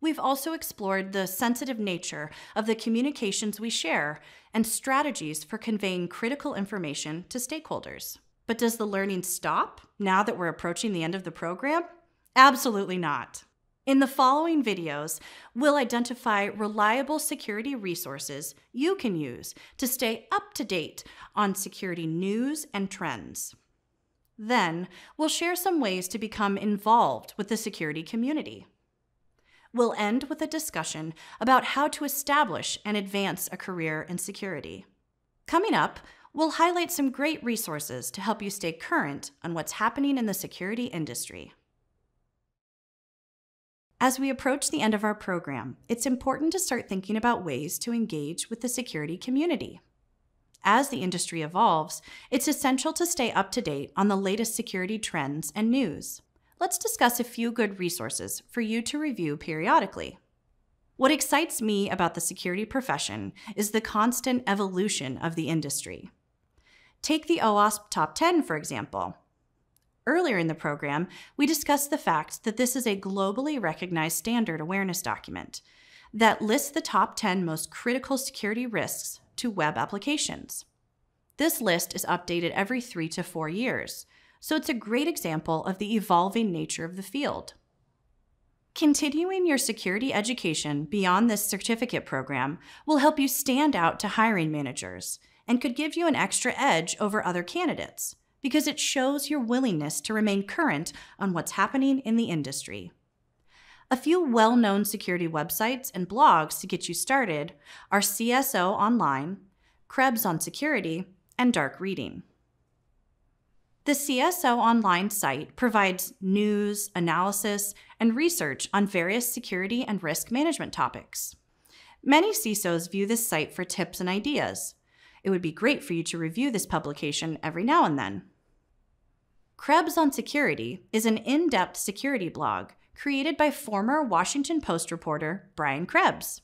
We've also explored the sensitive nature of the communications we share and strategies for conveying critical information to stakeholders. But does the learning stop now that we're approaching the end of the program? Absolutely not. In the following videos, we'll identify reliable security resources you can use to stay up to date on security news and trends. Then, we'll share some ways to become involved with the security community. We'll end with a discussion about how to establish and advance a career in security. Coming up, we'll highlight some great resources to help you stay current on what's happening in the security industry. As we approach the end of our program, it's important to start thinking about ways to engage with the security community. As the industry evolves, it's essential to stay up to date on the latest security trends and news. Let's discuss a few good resources for you to review periodically. What excites me about the security profession is the constant evolution of the industry. Take the OWASP Top 10, for example. Earlier in the program, we discussed the fact that this is a globally recognized standard awareness document that lists the top 10 most critical security risks to web applications. This list is updated every three to four years, so it's a great example of the evolving nature of the field. Continuing your security education beyond this certificate program will help you stand out to hiring managers and could give you an extra edge over other candidates because it shows your willingness to remain current on what's happening in the industry. A few well known security websites and blogs to get you started are CSO Online, Krebs on Security, and Dark Reading. The CSO Online site provides news, analysis, and research on various security and risk management topics. Many CISOs view this site for tips and ideas. It would be great for you to review this publication every now and then. Krebs on Security is an in depth security blog created by former Washington Post reporter Brian Krebs.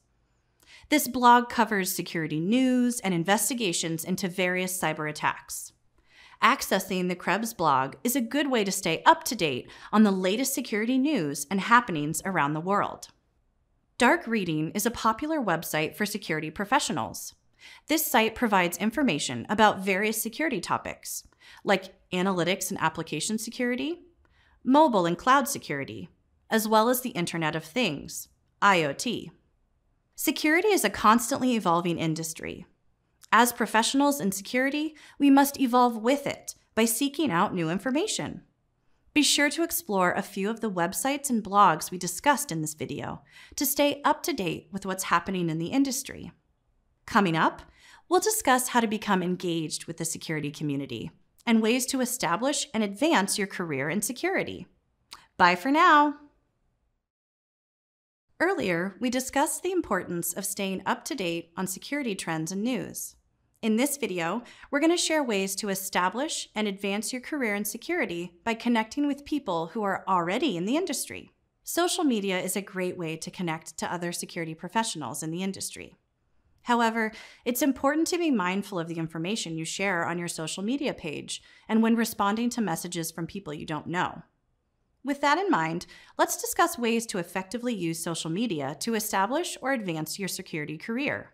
This blog covers security news and investigations into various cyber attacks. Accessing the Krebs blog is a good way to stay up to date on the latest security news and happenings around the world. Dark Reading is a popular website for security professionals. This site provides information about various security topics, like analytics and application security, mobile and cloud security, as well as the Internet of Things, IoT. Security is a constantly evolving industry. As professionals in security, we must evolve with it by seeking out new information. Be sure to explore a few of the websites and blogs we discussed in this video to stay up to date with what's happening in the industry. Coming up, we'll discuss how to become engaged with the security community and ways to establish and advance your career in security. Bye for now. Earlier, we discussed the importance of staying up to date on security trends and news. In this video, we're going to share ways to establish and advance your career in security by connecting with people who are already in the industry. Social media is a great way to connect to other security professionals in the industry. However, it's important to be mindful of the information you share on your social media page and when responding to messages from people you don't know. With that in mind, let's discuss ways to effectively use social media to establish or advance your security career.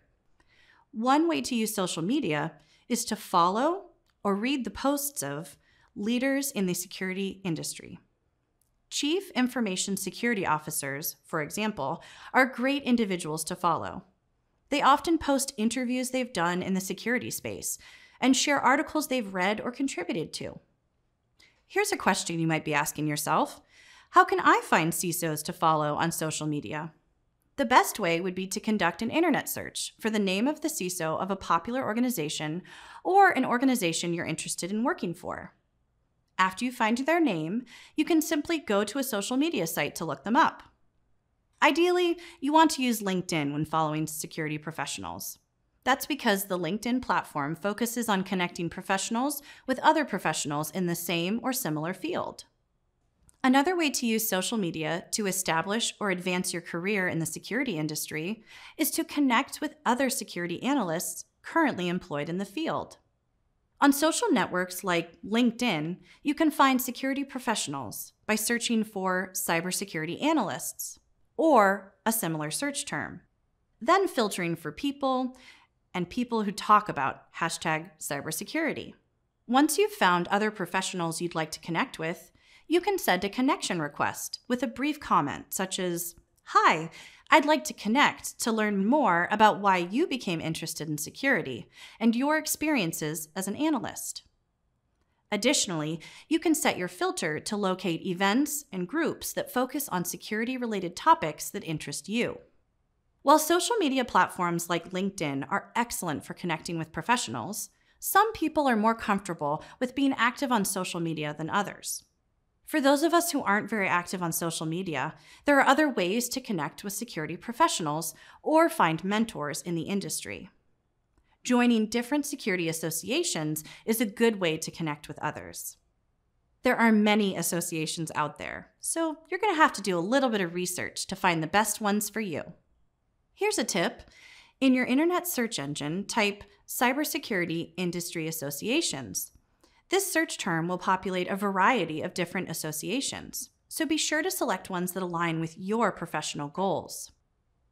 One way to use social media is to follow or read the posts of leaders in the security industry. Chief Information Security Officers, for example, are great individuals to follow. They often post interviews they've done in the security space and share articles they've read or contributed to. Here's a question you might be asking yourself How can I find CISOs to follow on social media? The best way would be to conduct an internet search for the name of the CISO of a popular organization or an organization you're interested in working for. After you find their name, you can simply go to a social media site to look them up. Ideally, you want to use LinkedIn when following security professionals. That's because the LinkedIn platform focuses on connecting professionals with other professionals in the same or similar field. Another way to use social media to establish or advance your career in the security industry is to connect with other security analysts currently employed in the field. On social networks like LinkedIn, you can find security professionals by searching for cybersecurity analysts or a similar search term, then filtering for people and people who talk about hashtag cybersecurity. Once you've found other professionals you'd like to connect with, you can send a connection request with a brief comment such as Hi, I'd like to connect to learn more about why you became interested in security and your experiences as an analyst. Additionally, you can set your filter to locate events and groups that focus on security related topics that interest you. While social media platforms like LinkedIn are excellent for connecting with professionals, some people are more comfortable with being active on social media than others. For those of us who aren't very active on social media, there are other ways to connect with security professionals or find mentors in the industry. Joining different security associations is a good way to connect with others. There are many associations out there, so you're going to have to do a little bit of research to find the best ones for you. Here's a tip in your internet search engine, type Cybersecurity Industry Associations. This search term will populate a variety of different associations, so be sure to select ones that align with your professional goals.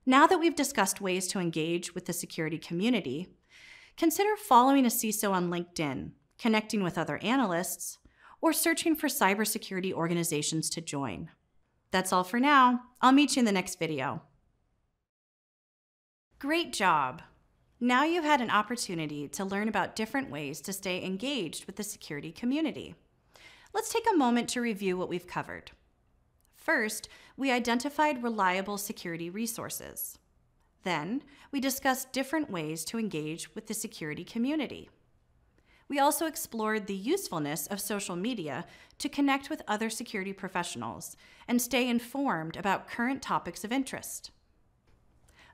Now that we've discussed ways to engage with the security community, consider following a CISO on LinkedIn, connecting with other analysts, or searching for cybersecurity organizations to join. That's all for now. I'll meet you in the next video. Great job! Now you've had an opportunity to learn about different ways to stay engaged with the security community. Let's take a moment to review what we've covered. First, we identified reliable security resources. Then, we discussed different ways to engage with the security community. We also explored the usefulness of social media to connect with other security professionals and stay informed about current topics of interest.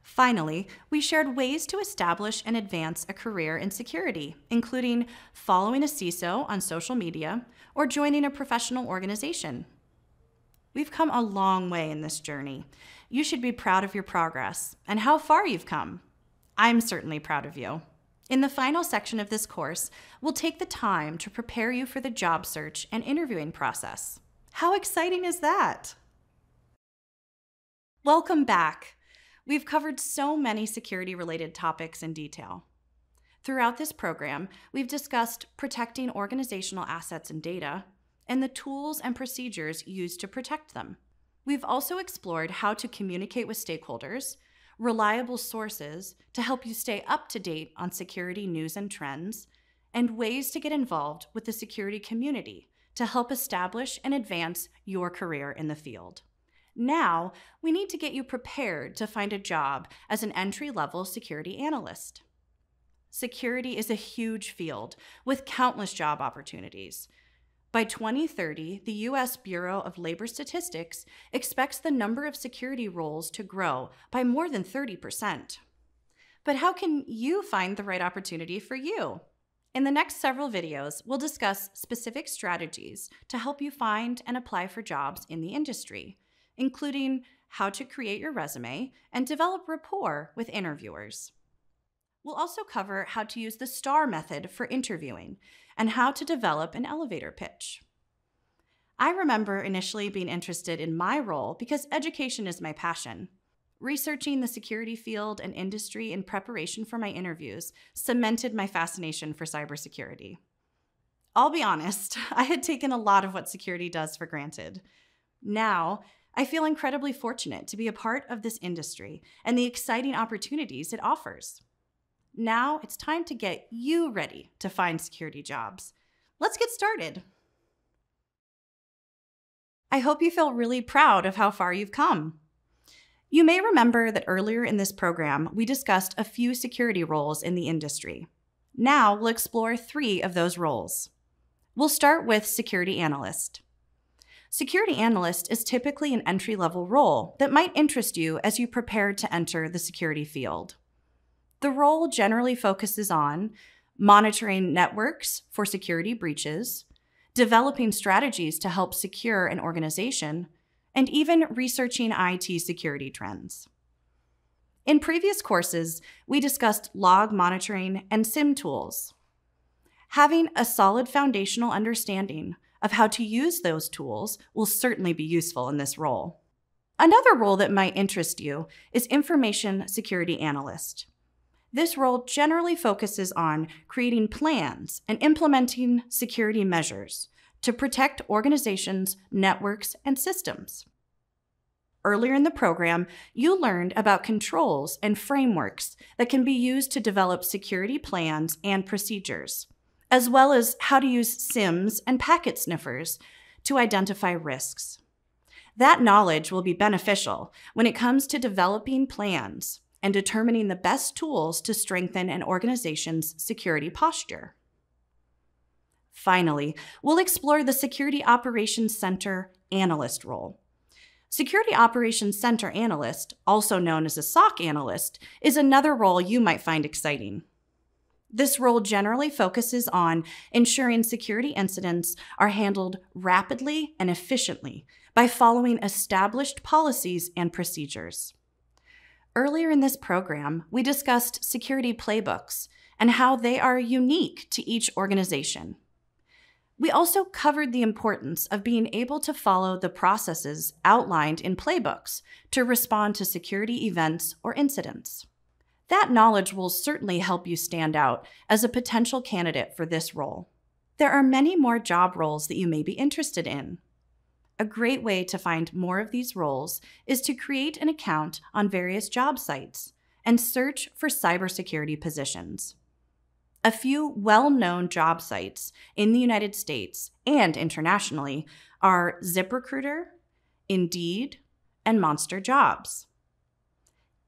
Finally, we shared ways to establish and advance a career in security, including following a CISO on social media or joining a professional organization. We've come a long way in this journey. You should be proud of your progress and how far you've come. I'm certainly proud of you. In the final section of this course, we'll take the time to prepare you for the job search and interviewing process. How exciting is that? Welcome back. We've covered so many security related topics in detail. Throughout this program, we've discussed protecting organizational assets and data and the tools and procedures used to protect them. We've also explored how to communicate with stakeholders, reliable sources to help you stay up to date on security news and trends, and ways to get involved with the security community to help establish and advance your career in the field. Now, we need to get you prepared to find a job as an entry level security analyst. Security is a huge field with countless job opportunities. By 2030, the U.S. Bureau of Labor Statistics expects the number of security roles to grow by more than 30%. But how can you find the right opportunity for you? In the next several videos, we'll discuss specific strategies to help you find and apply for jobs in the industry including how to create your resume and develop rapport with interviewers. We'll also cover how to use the STAR method for interviewing and how to develop an elevator pitch. I remember initially being interested in my role because education is my passion. Researching the security field and industry in preparation for my interviews cemented my fascination for cybersecurity. I'll be honest, I had taken a lot of what security does for granted. Now, I feel incredibly fortunate to be a part of this industry and the exciting opportunities it offers. Now it's time to get you ready to find security jobs. Let's get started. I hope you feel really proud of how far you've come. You may remember that earlier in this program, we discussed a few security roles in the industry. Now we'll explore three of those roles. We'll start with security analyst. Security analyst is typically an entry level role that might interest you as you prepare to enter the security field. The role generally focuses on monitoring networks for security breaches, developing strategies to help secure an organization, and even researching IT security trends. In previous courses, we discussed log monitoring and SIEM tools. Having a solid foundational understanding of how to use those tools will certainly be useful in this role. Another role that might interest you is Information Security Analyst. This role generally focuses on creating plans and implementing security measures to protect organizations, networks, and systems. Earlier in the program, you learned about controls and frameworks that can be used to develop security plans and procedures as well as how to use SIEMs and packet sniffers to identify risks. That knowledge will be beneficial when it comes to developing plans and determining the best tools to strengthen an organization's security posture. Finally, we'll explore the Security Operations Center analyst role. Security Operations Center analyst, also known as a SOC analyst, is another role you might find exciting. This role generally focuses on ensuring security incidents are handled rapidly and efficiently by following established policies and procedures. Earlier in this program, we discussed security playbooks and how they are unique to each organization. We also covered the importance of being able to follow the processes outlined in playbooks to respond to security events or incidents. That knowledge will certainly help you stand out as a potential candidate for this role. There are many more job roles that you may be interested in. A great way to find more of these roles is to create an account on various job sites and search for cybersecurity positions. A few well known job sites in the United States and internationally are ZipRecruiter, Indeed, and Monster Jobs.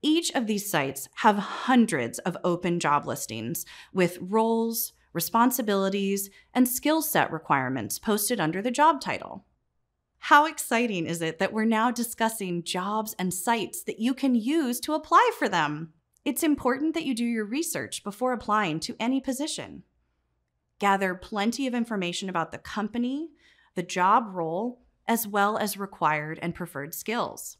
Each of these sites have hundreds of open job listings with roles, responsibilities, and skill set requirements posted under the job title. How exciting is it that we're now discussing jobs and sites that you can use to apply for them? It's important that you do your research before applying to any position. Gather plenty of information about the company, the job role, as well as required and preferred skills.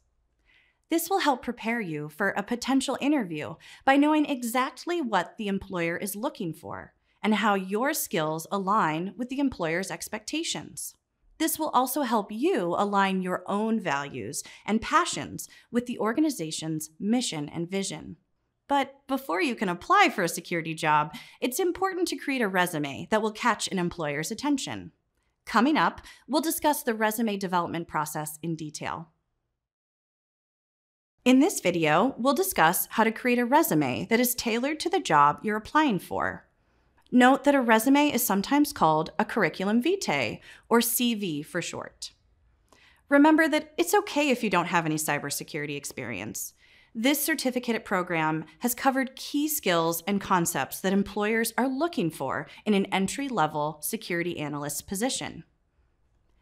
This will help prepare you for a potential interview by knowing exactly what the employer is looking for and how your skills align with the employer's expectations. This will also help you align your own values and passions with the organization's mission and vision. But before you can apply for a security job, it's important to create a resume that will catch an employer's attention. Coming up, we'll discuss the resume development process in detail. In this video, we'll discuss how to create a resume that is tailored to the job you're applying for. Note that a resume is sometimes called a curriculum vitae, or CV for short. Remember that it's okay if you don't have any cybersecurity experience. This certificate program has covered key skills and concepts that employers are looking for in an entry level security analyst position.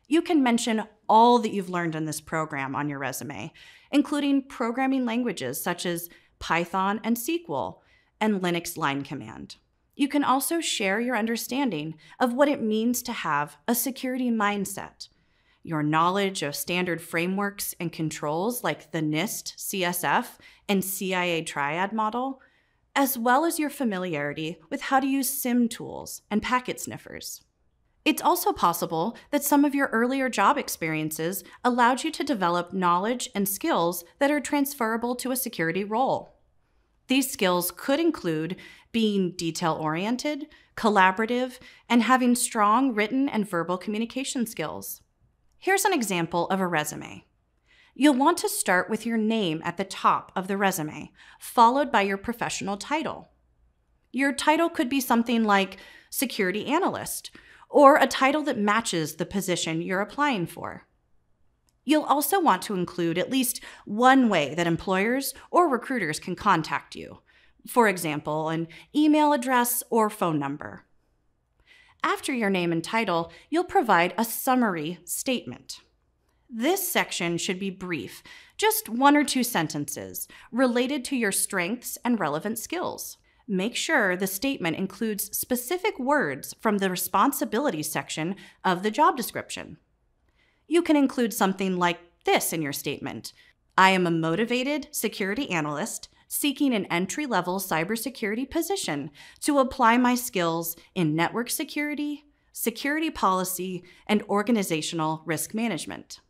You can mention all that you've learned in this program on your resume, including programming languages such as Python and SQL and Linux line command. You can also share your understanding of what it means to have a security mindset your knowledge of standard frameworks and controls like the NIST, CSF, and CIA triad model, as well as your familiarity with how to use SIEM tools and packet sniffers. It's also possible that some of your earlier job experiences allowed you to develop knowledge and skills that are transferable to a security role. These skills could include being detail oriented, collaborative, and having strong written and verbal communication skills. Here's an example of a resume. You'll want to start with your name at the top of the resume, followed by your professional title. Your title could be something like security analyst, or a title that matches the position you're applying for. You'll also want to include at least one way that employers or recruiters can contact you. For example, an email address or phone number. After your name and title, you'll provide a summary statement. This section should be brief, just one or two sentences, related to your strengths and relevant skills. Make sure the statement includes specific words from the responsibilities section of the job description. You can include something like this in your statement I am a motivated security analyst seeking an entry level cybersecurity position to apply my skills in network security, security policy, and organizational risk management.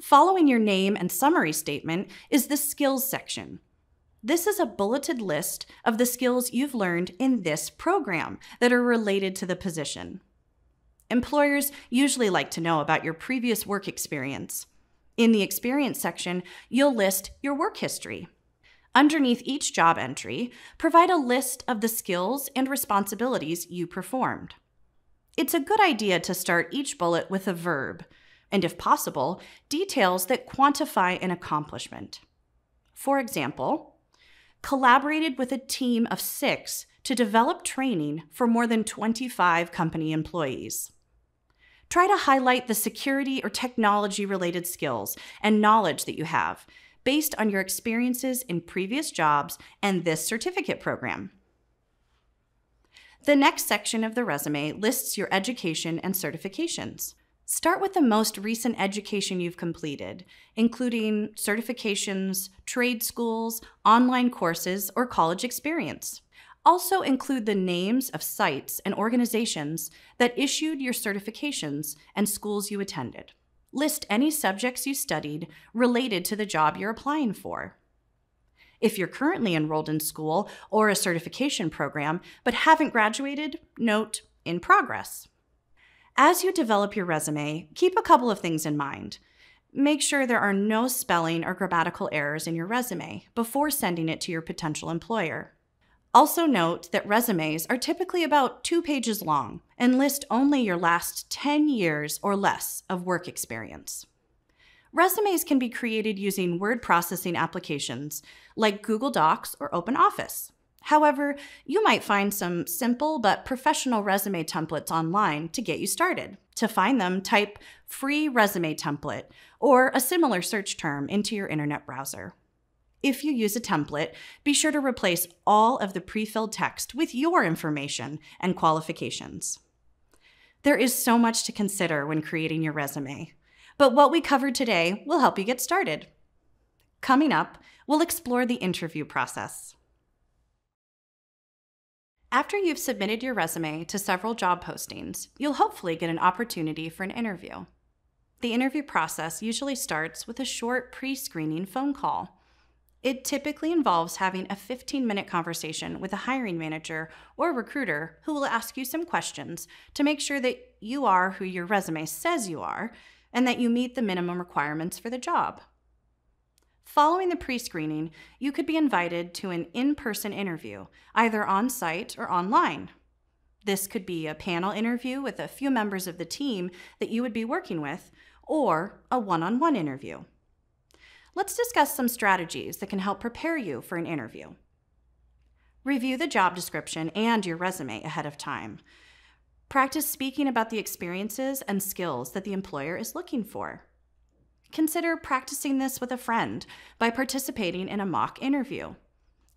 Following your name and summary statement is the skills section. This is a bulleted list of the skills you've learned in this program that are related to the position. Employers usually like to know about your previous work experience. In the experience section, you'll list your work history. Underneath each job entry, provide a list of the skills and responsibilities you performed. It's a good idea to start each bullet with a verb, and if possible, details that quantify an accomplishment. For example, collaborated with a team of six to develop training for more than 25 company employees. Try to highlight the security or technology related skills and knowledge that you have based on your experiences in previous jobs and this certificate program. The next section of the resume lists your education and certifications. Start with the most recent education you've completed, including certifications, trade schools, online courses, or college experience. Also include the names of sites and organizations that issued your certifications and schools you attended. List any subjects you studied related to the job you're applying for. If you're currently enrolled in school or a certification program but haven't graduated, note in progress. As you develop your resume, keep a couple of things in mind. Make sure there are no spelling or grammatical errors in your resume before sending it to your potential employer. Also, note that resumes are typically about two pages long and list only your last 10 years or less of work experience. Resumes can be created using word processing applications like Google Docs or OpenOffice. However, you might find some simple but professional resume templates online to get you started. To find them, type free resume template or a similar search term into your internet browser. If you use a template, be sure to replace all of the pre filled text with your information and qualifications. There is so much to consider when creating your resume, but what we covered today will help you get started. Coming up, we'll explore the interview process. After you've submitted your resume to several job postings, you'll hopefully get an opportunity for an interview. The interview process usually starts with a short pre screening phone call. It typically involves having a 15 minute conversation with a hiring manager or recruiter who will ask you some questions to make sure that you are who your resume says you are and that you meet the minimum requirements for the job. Following the pre screening, you could be invited to an in person interview, either on site or online. This could be a panel interview with a few members of the team that you would be working with, or a one on one interview. Let's discuss some strategies that can help prepare you for an interview. Review the job description and your resume ahead of time. Practice speaking about the experiences and skills that the employer is looking for. Consider practicing this with a friend by participating in a mock interview.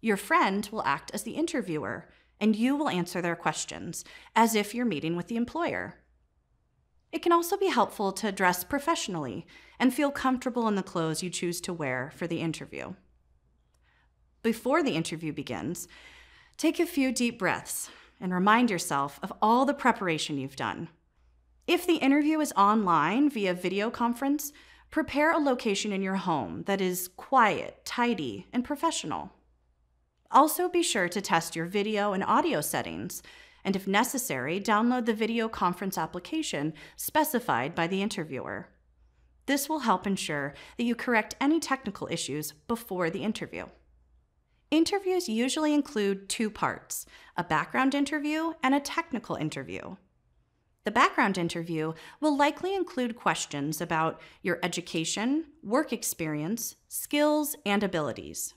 Your friend will act as the interviewer, and you will answer their questions as if you're meeting with the employer. It can also be helpful to dress professionally and feel comfortable in the clothes you choose to wear for the interview. Before the interview begins, take a few deep breaths and remind yourself of all the preparation you've done. If the interview is online via video conference, Prepare a location in your home that is quiet, tidy, and professional. Also, be sure to test your video and audio settings, and if necessary, download the video conference application specified by the interviewer. This will help ensure that you correct any technical issues before the interview. Interviews usually include two parts a background interview and a technical interview. The background interview will likely include questions about your education, work experience, skills, and abilities.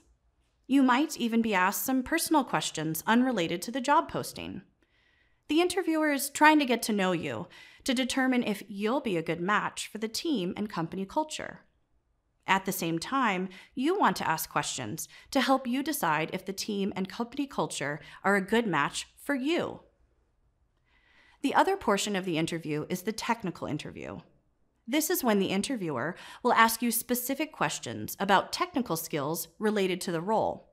You might even be asked some personal questions unrelated to the job posting. The interviewer is trying to get to know you to determine if you'll be a good match for the team and company culture. At the same time, you want to ask questions to help you decide if the team and company culture are a good match for you. The other portion of the interview is the technical interview. This is when the interviewer will ask you specific questions about technical skills related to the role.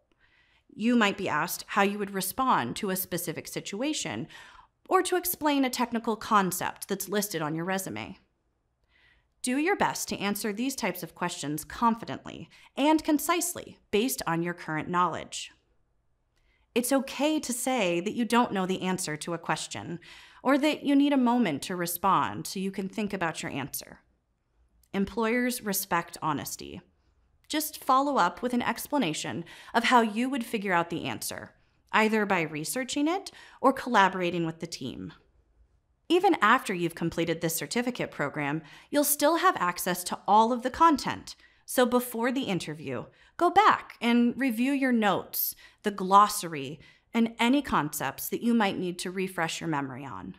You might be asked how you would respond to a specific situation or to explain a technical concept that's listed on your resume. Do your best to answer these types of questions confidently and concisely based on your current knowledge. It's okay to say that you don't know the answer to a question, or that you need a moment to respond so you can think about your answer. Employers respect honesty. Just follow up with an explanation of how you would figure out the answer, either by researching it or collaborating with the team. Even after you've completed this certificate program, you'll still have access to all of the content. So before the interview, go back and review your notes, the glossary, and any concepts that you might need to refresh your memory on.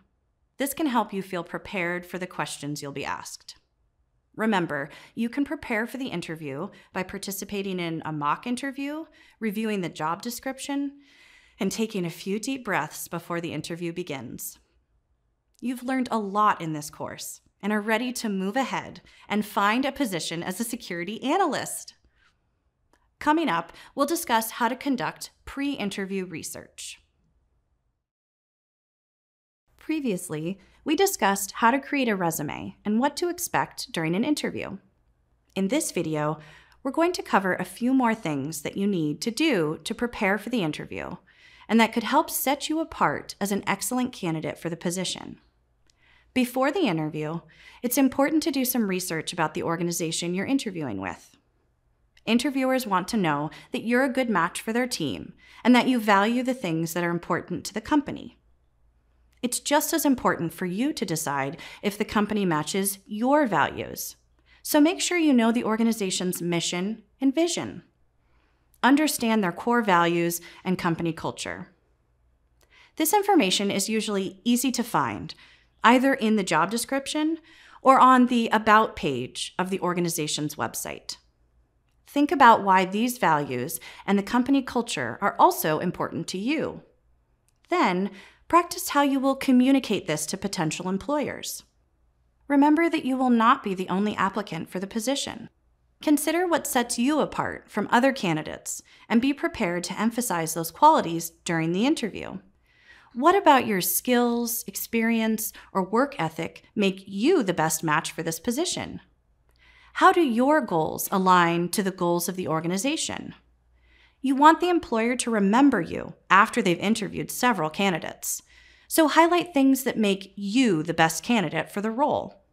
This can help you feel prepared for the questions you'll be asked. Remember, you can prepare for the interview by participating in a mock interview, reviewing the job description, and taking a few deep breaths before the interview begins. You've learned a lot in this course and are ready to move ahead and find a position as a security analyst. Coming up, we'll discuss how to conduct pre interview research. Previously, we discussed how to create a resume and what to expect during an interview. In this video, we're going to cover a few more things that you need to do to prepare for the interview and that could help set you apart as an excellent candidate for the position. Before the interview, it's important to do some research about the organization you're interviewing with. Interviewers want to know that you're a good match for their team and that you value the things that are important to the company. It's just as important for you to decide if the company matches your values. So make sure you know the organization's mission and vision. understand their core values and company culture. This information is usually easy to find, either in the job description or on the About page of the organization's website. Think about why these values and the company culture are also important to you. Then, practice how you will communicate this to potential employers. Remember that you will not be the only applicant for the position. Consider what sets you apart from other candidates and be prepared to emphasize those qualities during the interview. What about your skills, experience, or work ethic make you the best match for this position? How do your goals align to the goals of the organization? You want the employer to remember you after they've interviewed several candidates. So highlight things that make you the best candidate for the role.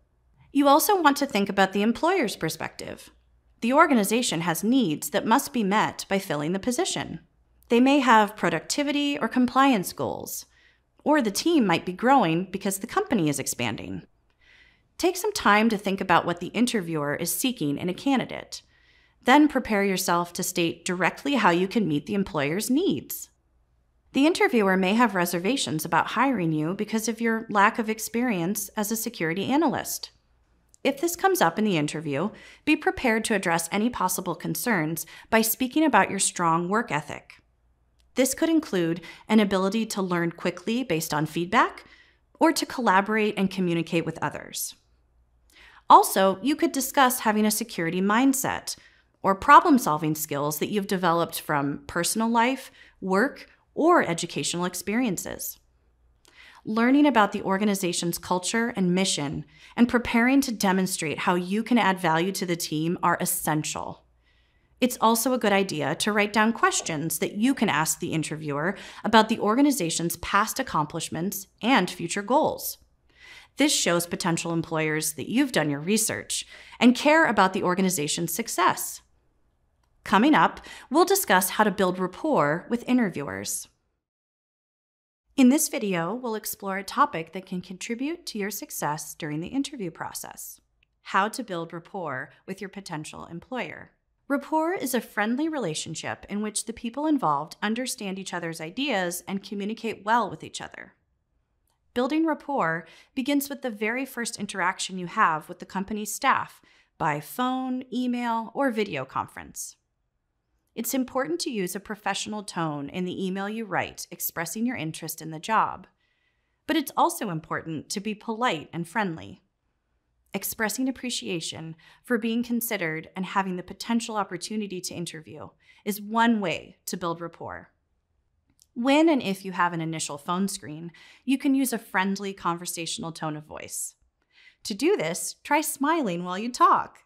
You also want to think about the employer's perspective. The organization has needs that must be met by filling the position. They may have productivity or compliance goals, or the team might be growing because the company is expanding. Take some time to think about what the interviewer is seeking in a candidate. Then prepare yourself to state directly how you can meet the employer's needs. The interviewer may have reservations about hiring you because of your lack of experience as a security analyst. If this comes up in the interview, be prepared to address any possible concerns by speaking about your strong work ethic. This could include an ability to learn quickly based on feedback or to collaborate and communicate with others. Also, you could discuss having a security mindset or problem solving skills that you've developed from personal life, work, or educational experiences learning about the organization's culture and mission, and preparing to demonstrate how you can add value to the team are essential. It's also a good idea to write down questions that you can ask the interviewer about the organization's past accomplishments and future goals. This shows potential employers that you've done your research and care about the organization's success. Coming up, we'll discuss how to build rapport with interviewers. In this video, we'll explore a topic that can contribute to your success during the interview process how to build rapport with your potential employer. Rapport is a friendly relationship in which the people involved understand each other's ideas and communicate well with each other. Building rapport begins with the very first interaction you have with the company's staff by phone, email, or video conference. It's important to use a professional tone in the email you write expressing your interest in the job. But it's also important to be polite and friendly. Expressing appreciation for being considered and having the potential opportunity to interview is one way to build rapport. When and if you have an initial phone screen, you can use a friendly conversational tone of voice. To do this, try smiling while you talk.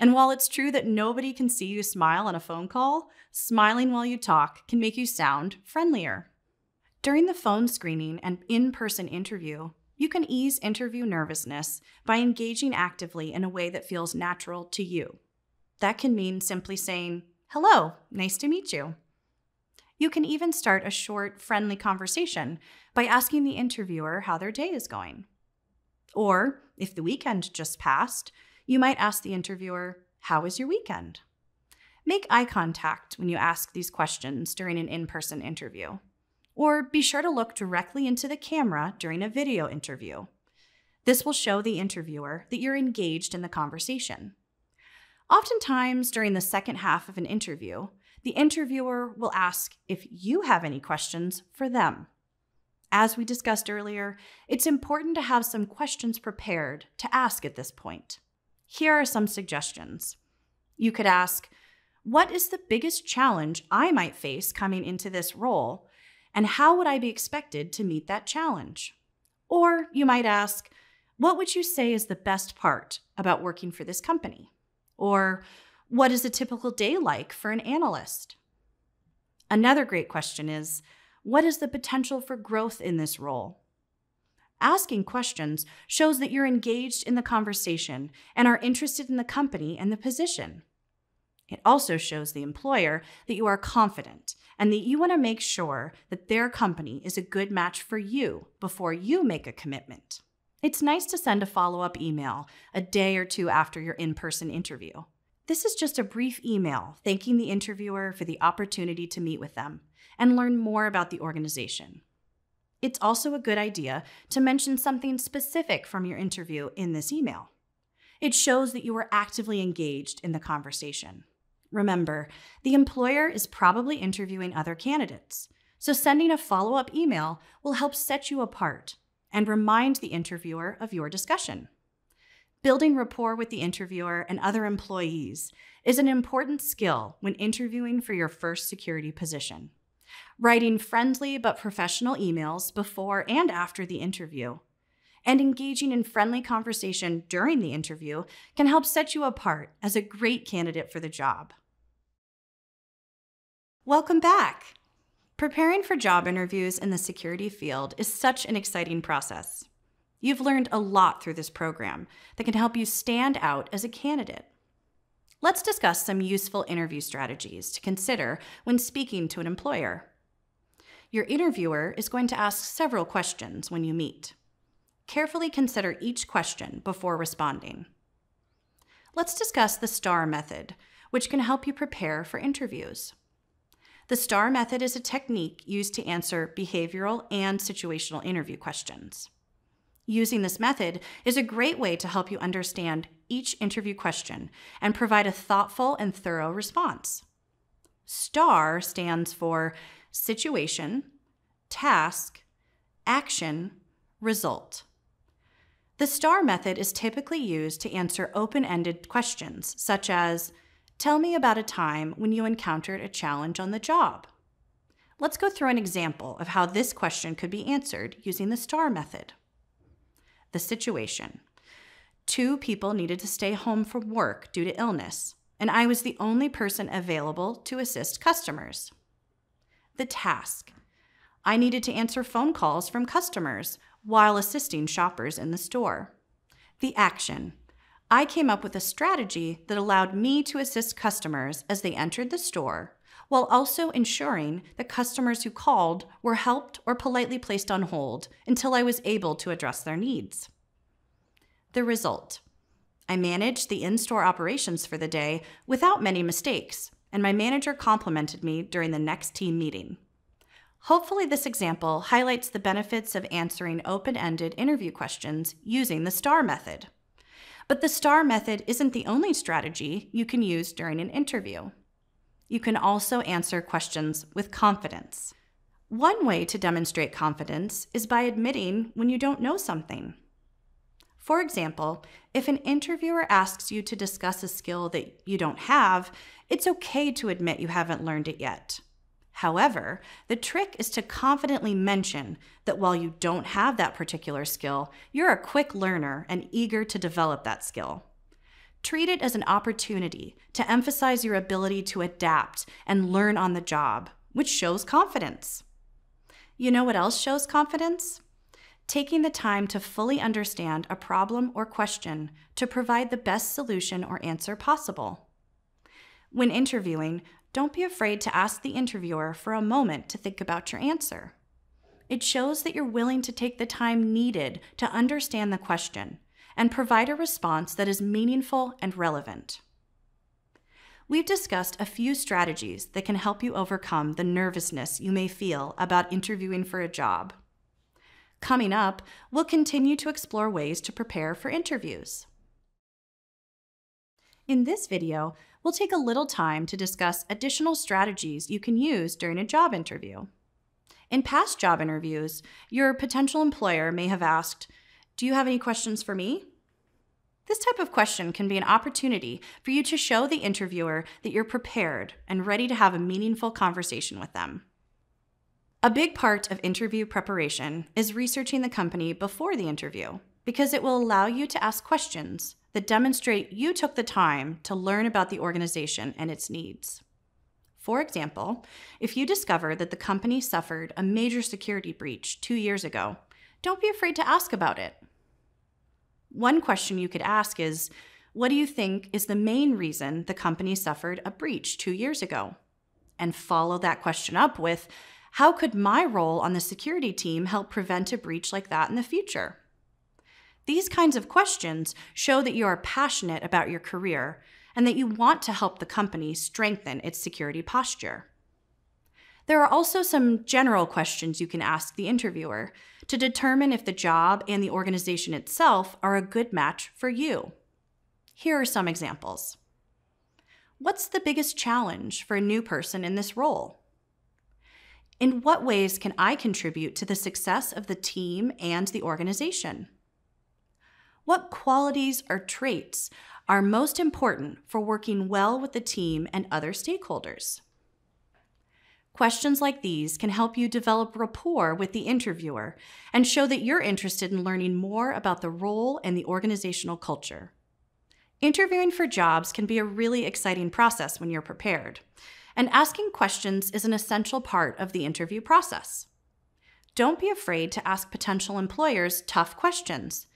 And while it's true that nobody can see you smile on a phone call, smiling while you talk can make you sound friendlier. During the phone screening and in person interview, you can ease interview nervousness by engaging actively in a way that feels natural to you. That can mean simply saying, Hello, nice to meet you. You can even start a short, friendly conversation by asking the interviewer how their day is going. Or, if the weekend just passed, you might ask the interviewer, How was your weekend? Make eye contact when you ask these questions during an in person interview. Or be sure to look directly into the camera during a video interview. This will show the interviewer that you're engaged in the conversation. Oftentimes, during the second half of an interview, the interviewer will ask if you have any questions for them. As we discussed earlier, it's important to have some questions prepared to ask at this point. Here are some suggestions. You could ask, What is the biggest challenge I might face coming into this role? And how would I be expected to meet that challenge? Or you might ask, What would you say is the best part about working for this company? Or what is a typical day like for an analyst? Another great question is, What is the potential for growth in this role? Asking questions shows that you're engaged in the conversation and are interested in the company and the position. It also shows the employer that you are confident and that you want to make sure that their company is a good match for you before you make a commitment. It's nice to send a follow up email a day or two after your in person interview. This is just a brief email thanking the interviewer for the opportunity to meet with them and learn more about the organization. It's also a good idea to mention something specific from your interview in this email. It shows that you were actively engaged in the conversation. Remember, the employer is probably interviewing other candidates, so sending a follow up email will help set you apart and remind the interviewer of your discussion. Building rapport with the interviewer and other employees is an important skill when interviewing for your first security position. Writing friendly but professional emails before and after the interview and engaging in friendly conversation during the interview can help set you apart as a great candidate for the job. Welcome back. Preparing for job interviews in the security field is such an exciting process. You've learned a lot through this program that can help you stand out as a candidate. Let's discuss some useful interview strategies to consider when speaking to an employer. Your interviewer is going to ask several questions when you meet. Carefully consider each question before responding. Let's discuss the STAR method, which can help you prepare for interviews. The STAR method is a technique used to answer behavioral and situational interview questions. Using this method is a great way to help you understand each interview question and provide a thoughtful and thorough response. STAR stands for situation, task, action, result. The STAR method is typically used to answer open ended questions, such as Tell me about a time when you encountered a challenge on the job. Let's go through an example of how this question could be answered using the STAR method. The situation Two people needed to stay home from work due to illness, and I was the only person available to assist customers. The task I needed to answer phone calls from customers while assisting shoppers in the store. The action I came up with a strategy that allowed me to assist customers as they entered the store while also ensuring that customers who called were helped or politely placed on hold until I was able to address their needs. The result I managed the in store operations for the day without many mistakes, and my manager complimented me during the next team meeting. Hopefully, this example highlights the benefits of answering open ended interview questions using the STAR method. But the STAR method isn't the only strategy you can use during an interview. You can also answer questions with confidence. One way to demonstrate confidence is by admitting when you don't know something. For example, if an interviewer asks you to discuss a skill that you don't have, it's okay to admit you haven't learned it yet. However, the trick is to confidently mention that while you don't have that particular skill, you're a quick learner and eager to develop that skill. Treat it as an opportunity to emphasize your ability to adapt and learn on the job, which shows confidence. You know what else shows confidence? Taking the time to fully understand a problem or question to provide the best solution or answer possible. When interviewing, don't be afraid to ask the interviewer for a moment to think about your answer. It shows that you're willing to take the time needed to understand the question and provide a response that is meaningful and relevant. We've discussed a few strategies that can help you overcome the nervousness you may feel about interviewing for a job. Coming up, we'll continue to explore ways to prepare for interviews. In this video, we'll take a little time to discuss additional strategies you can use during a job interview. In past job interviews, your potential employer may have asked, Do you have any questions for me? This type of question can be an opportunity for you to show the interviewer that you're prepared and ready to have a meaningful conversation with them. A big part of interview preparation is researching the company before the interview because it will allow you to ask questions that demonstrate you took the time to learn about the organization and its needs. For example, if you discover that the company suffered a major security breach two years ago, don't be afraid to ask about it. One question you could ask is What do you think is the main reason the company suffered a breach two years ago? And follow that question up with How could my role on the security team help prevent a breach like that in the future? These kinds of questions show that you are passionate about your career and that you want to help the company strengthen its security posture. There are also some general questions you can ask the interviewer to determine if the job and the organization itself are a good match for you. Here are some examples. What's the biggest challenge for a new person in this role? In what ways can I contribute to the success of the team and the organization? What qualities or traits are most important for working well with the team and other stakeholders? Questions like these can help you develop rapport with the interviewer and show that you're interested in learning more about the role and the organizational culture. Interviewing for jobs can be a really exciting process when you're prepared, and asking questions is an essential part of the interview process. Don't be afraid to ask potential employers tough questions.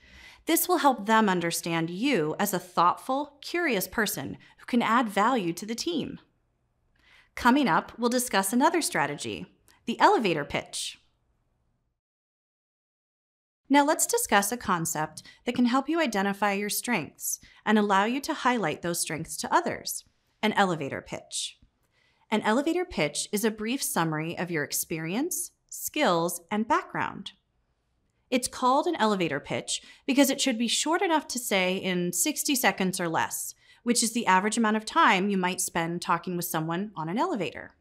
This will help them understand you as a thoughtful, curious person who can add value to the team. Coming up, we'll discuss another strategy the elevator pitch. Now, let's discuss a concept that can help you identify your strengths and allow you to highlight those strengths to others an elevator pitch. An elevator pitch is a brief summary of your experience, skills, and background. It's called an elevator pitch because it should be short enough to say in 60 seconds or less which is the average amount of time you might spend talking with someone on an elevator.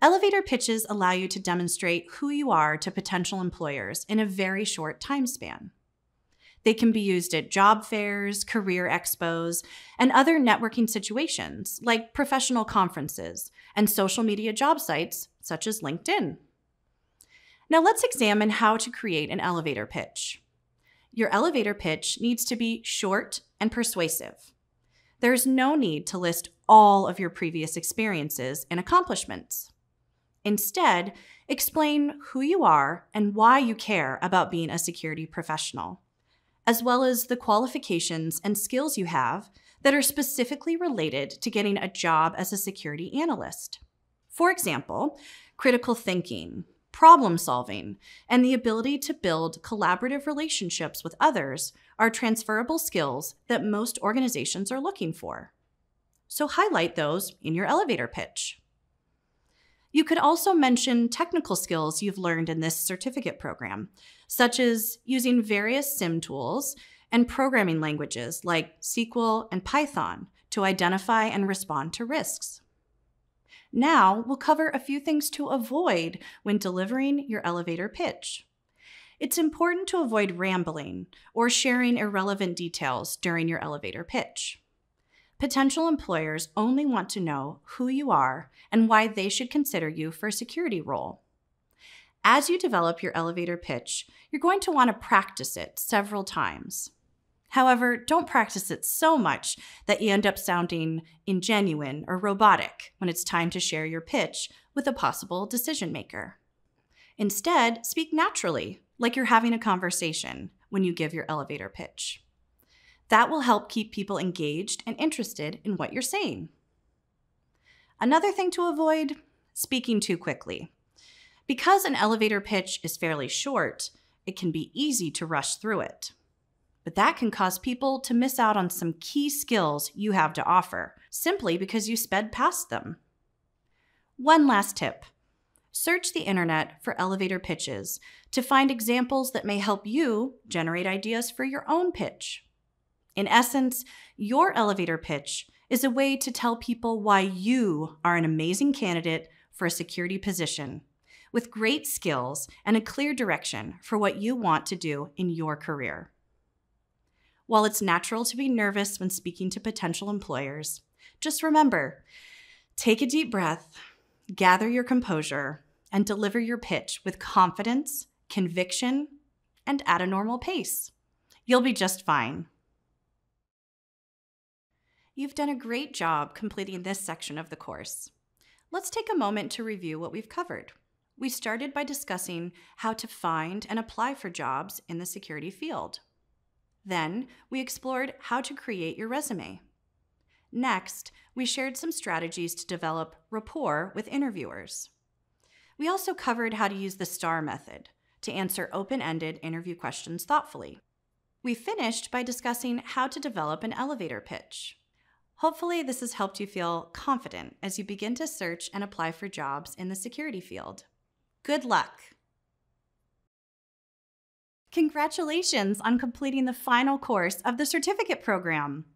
Elevator pitches allow you to demonstrate who you are to potential employers in a very short time span. They can be used at job fairs, career expos, and other networking situations like professional conferences and social media job sites such as LinkedIn. Now let's examine how to create an elevator pitch. Your elevator pitch needs to be short and persuasive. There's no need to list all of your previous experiences and accomplishments. Instead, explain who you are and why you care about being a security professional, as well as the qualifications and skills you have that are specifically related to getting a job as a security analyst. For example, critical thinking, problem solving, and the ability to build collaborative relationships with others are transferable skills that most organizations are looking for. So highlight those in your elevator pitch. You could also mention technical skills you've learned in this certificate program, such as using various SIEM tools and programming languages like SQL and Python to identify and respond to risks. Now, we'll cover a few things to avoid when delivering your elevator pitch. It's important to avoid rambling or sharing irrelevant details during your elevator pitch. Potential employers only want to know who you are and why they should consider you for a security role. As you develop your elevator pitch, you're going to want to practice it several times. However, don't practice it so much that you end up sounding ingenuine or robotic when it's time to share your pitch with a possible decision maker. Instead, speak naturally, like you're having a conversation when you give your elevator pitch. That will help keep people engaged and interested in what you're saying. Another thing to avoid speaking too quickly. Because an elevator pitch is fairly short, it can be easy to rush through it but that can cause people to miss out on some key skills you have to offer simply because you sped past them. One last tip search the internet for elevator pitches to find examples that may help you generate ideas for your own pitch. In essence, your elevator pitch is a way to tell people why you are an amazing candidate for a security position with great skills and a clear direction for what you want to do in your career. While it's natural to be nervous when speaking to potential employers, just remember take a deep breath, gather your composure, and deliver your pitch with confidence, conviction, and at a normal pace. You'll be just fine. You've done a great job completing this section of the course. Let's take a moment to review what we've covered. We started by discussing how to find and apply for jobs in the security field. Then, we explored how to create your resume. Next, we shared some strategies to develop rapport with interviewers. We also covered how to use the STAR method to answer open ended interview questions thoughtfully. We finished by discussing how to develop an elevator pitch. Hopefully, this has helped you feel confident as you begin to search and apply for jobs in the security field. Good luck! Congratulations on completing the final course of the certificate program.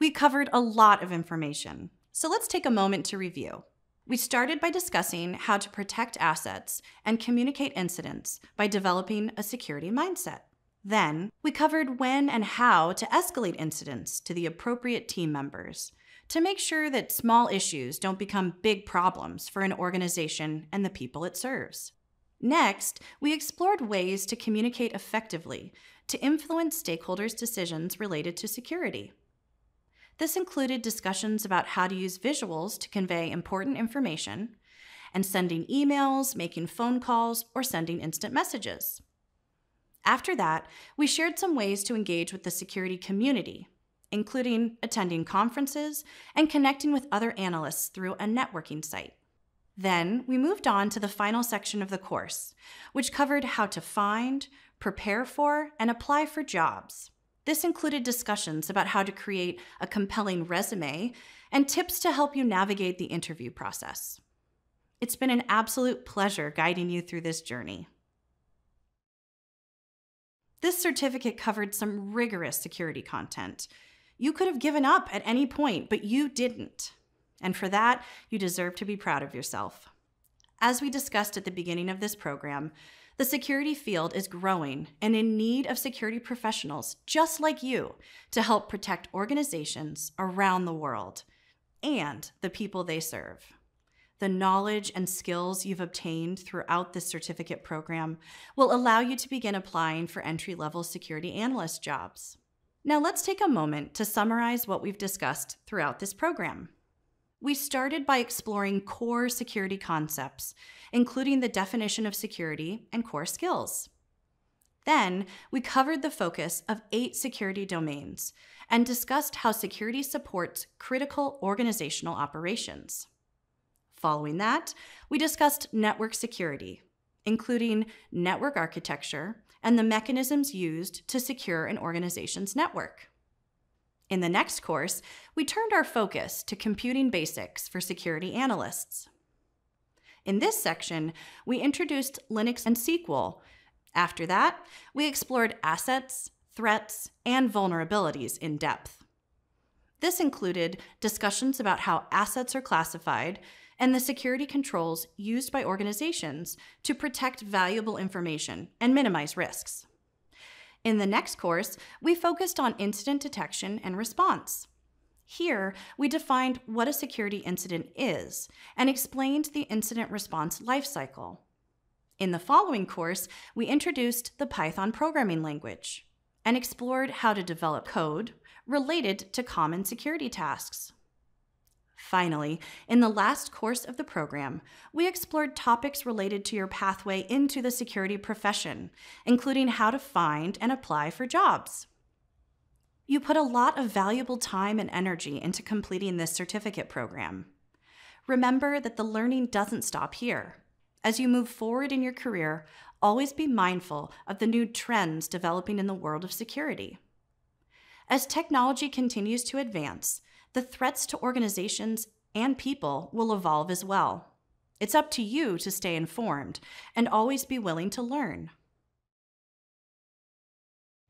We covered a lot of information, so let's take a moment to review. We started by discussing how to protect assets and communicate incidents by developing a security mindset. Then, we covered when and how to escalate incidents to the appropriate team members to make sure that small issues don't become big problems for an organization and the people it serves. Next, we explored ways to communicate effectively to influence stakeholders' decisions related to security. This included discussions about how to use visuals to convey important information, and sending emails, making phone calls, or sending instant messages. After that, we shared some ways to engage with the security community, including attending conferences and connecting with other analysts through a networking site. Then we moved on to the final section of the course, which covered how to find, prepare for, and apply for jobs. This included discussions about how to create a compelling resume and tips to help you navigate the interview process. It's been an absolute pleasure guiding you through this journey. This certificate covered some rigorous security content. You could have given up at any point, but you didn't. And for that, you deserve to be proud of yourself. As we discussed at the beginning of this program, the security field is growing and in need of security professionals just like you to help protect organizations around the world and the people they serve. The knowledge and skills you've obtained throughout this certificate program will allow you to begin applying for entry level security analyst jobs. Now, let's take a moment to summarize what we've discussed throughout this program. We started by exploring core security concepts, including the definition of security and core skills. Then, we covered the focus of eight security domains and discussed how security supports critical organizational operations. Following that, we discussed network security, including network architecture and the mechanisms used to secure an organization's network. In the next course, we turned our focus to computing basics for security analysts. In this section, we introduced Linux and SQL. After that, we explored assets, threats, and vulnerabilities in depth. This included discussions about how assets are classified and the security controls used by organizations to protect valuable information and minimize risks. In the next course, we focused on incident detection and response. Here, we defined what a security incident is and explained the incident response lifecycle. In the following course, we introduced the Python programming language and explored how to develop code related to common security tasks. Finally, in the last course of the program, we explored topics related to your pathway into the security profession, including how to find and apply for jobs. You put a lot of valuable time and energy into completing this certificate program. Remember that the learning doesn't stop here. As you move forward in your career, always be mindful of the new trends developing in the world of security. As technology continues to advance, the threats to organizations and people will evolve as well. It's up to you to stay informed and always be willing to learn.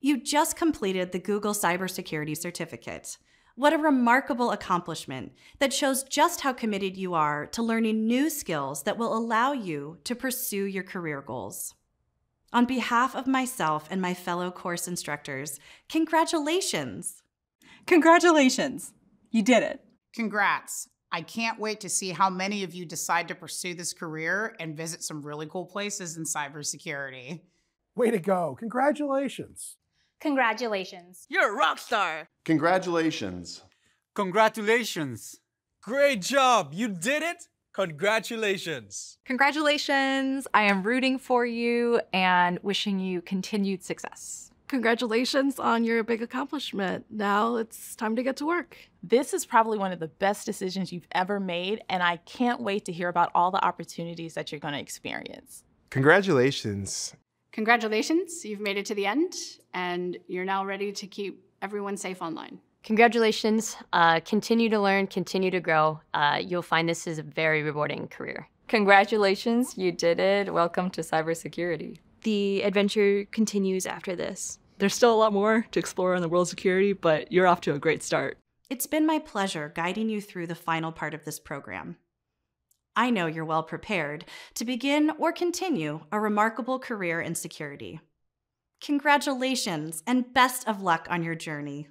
You just completed the Google Cybersecurity Certificate. What a remarkable accomplishment that shows just how committed you are to learning new skills that will allow you to pursue your career goals. On behalf of myself and my fellow course instructors, congratulations! Congratulations! You did it. Congrats. I can't wait to see how many of you decide to pursue this career and visit some really cool places in cybersecurity. Way to go. Congratulations. Congratulations. You're a rock star. Congratulations. Congratulations. Great job. You did it. Congratulations. Congratulations. I am rooting for you and wishing you continued success. Congratulations on your big accomplishment. Now it's time to get to work. This is probably one of the best decisions you've ever made, and I can't wait to hear about all the opportunities that you're going to experience. Congratulations. Congratulations, you've made it to the end, and you're now ready to keep everyone safe online. Congratulations. Uh, continue to learn, continue to grow. Uh, you'll find this is a very rewarding career. Congratulations, you did it. Welcome to cybersecurity. The adventure continues after this. There's still a lot more to explore in the world of security, but you're off to a great start. It's been my pleasure guiding you through the final part of this program. I know you're well prepared to begin or continue a remarkable career in security. Congratulations and best of luck on your journey.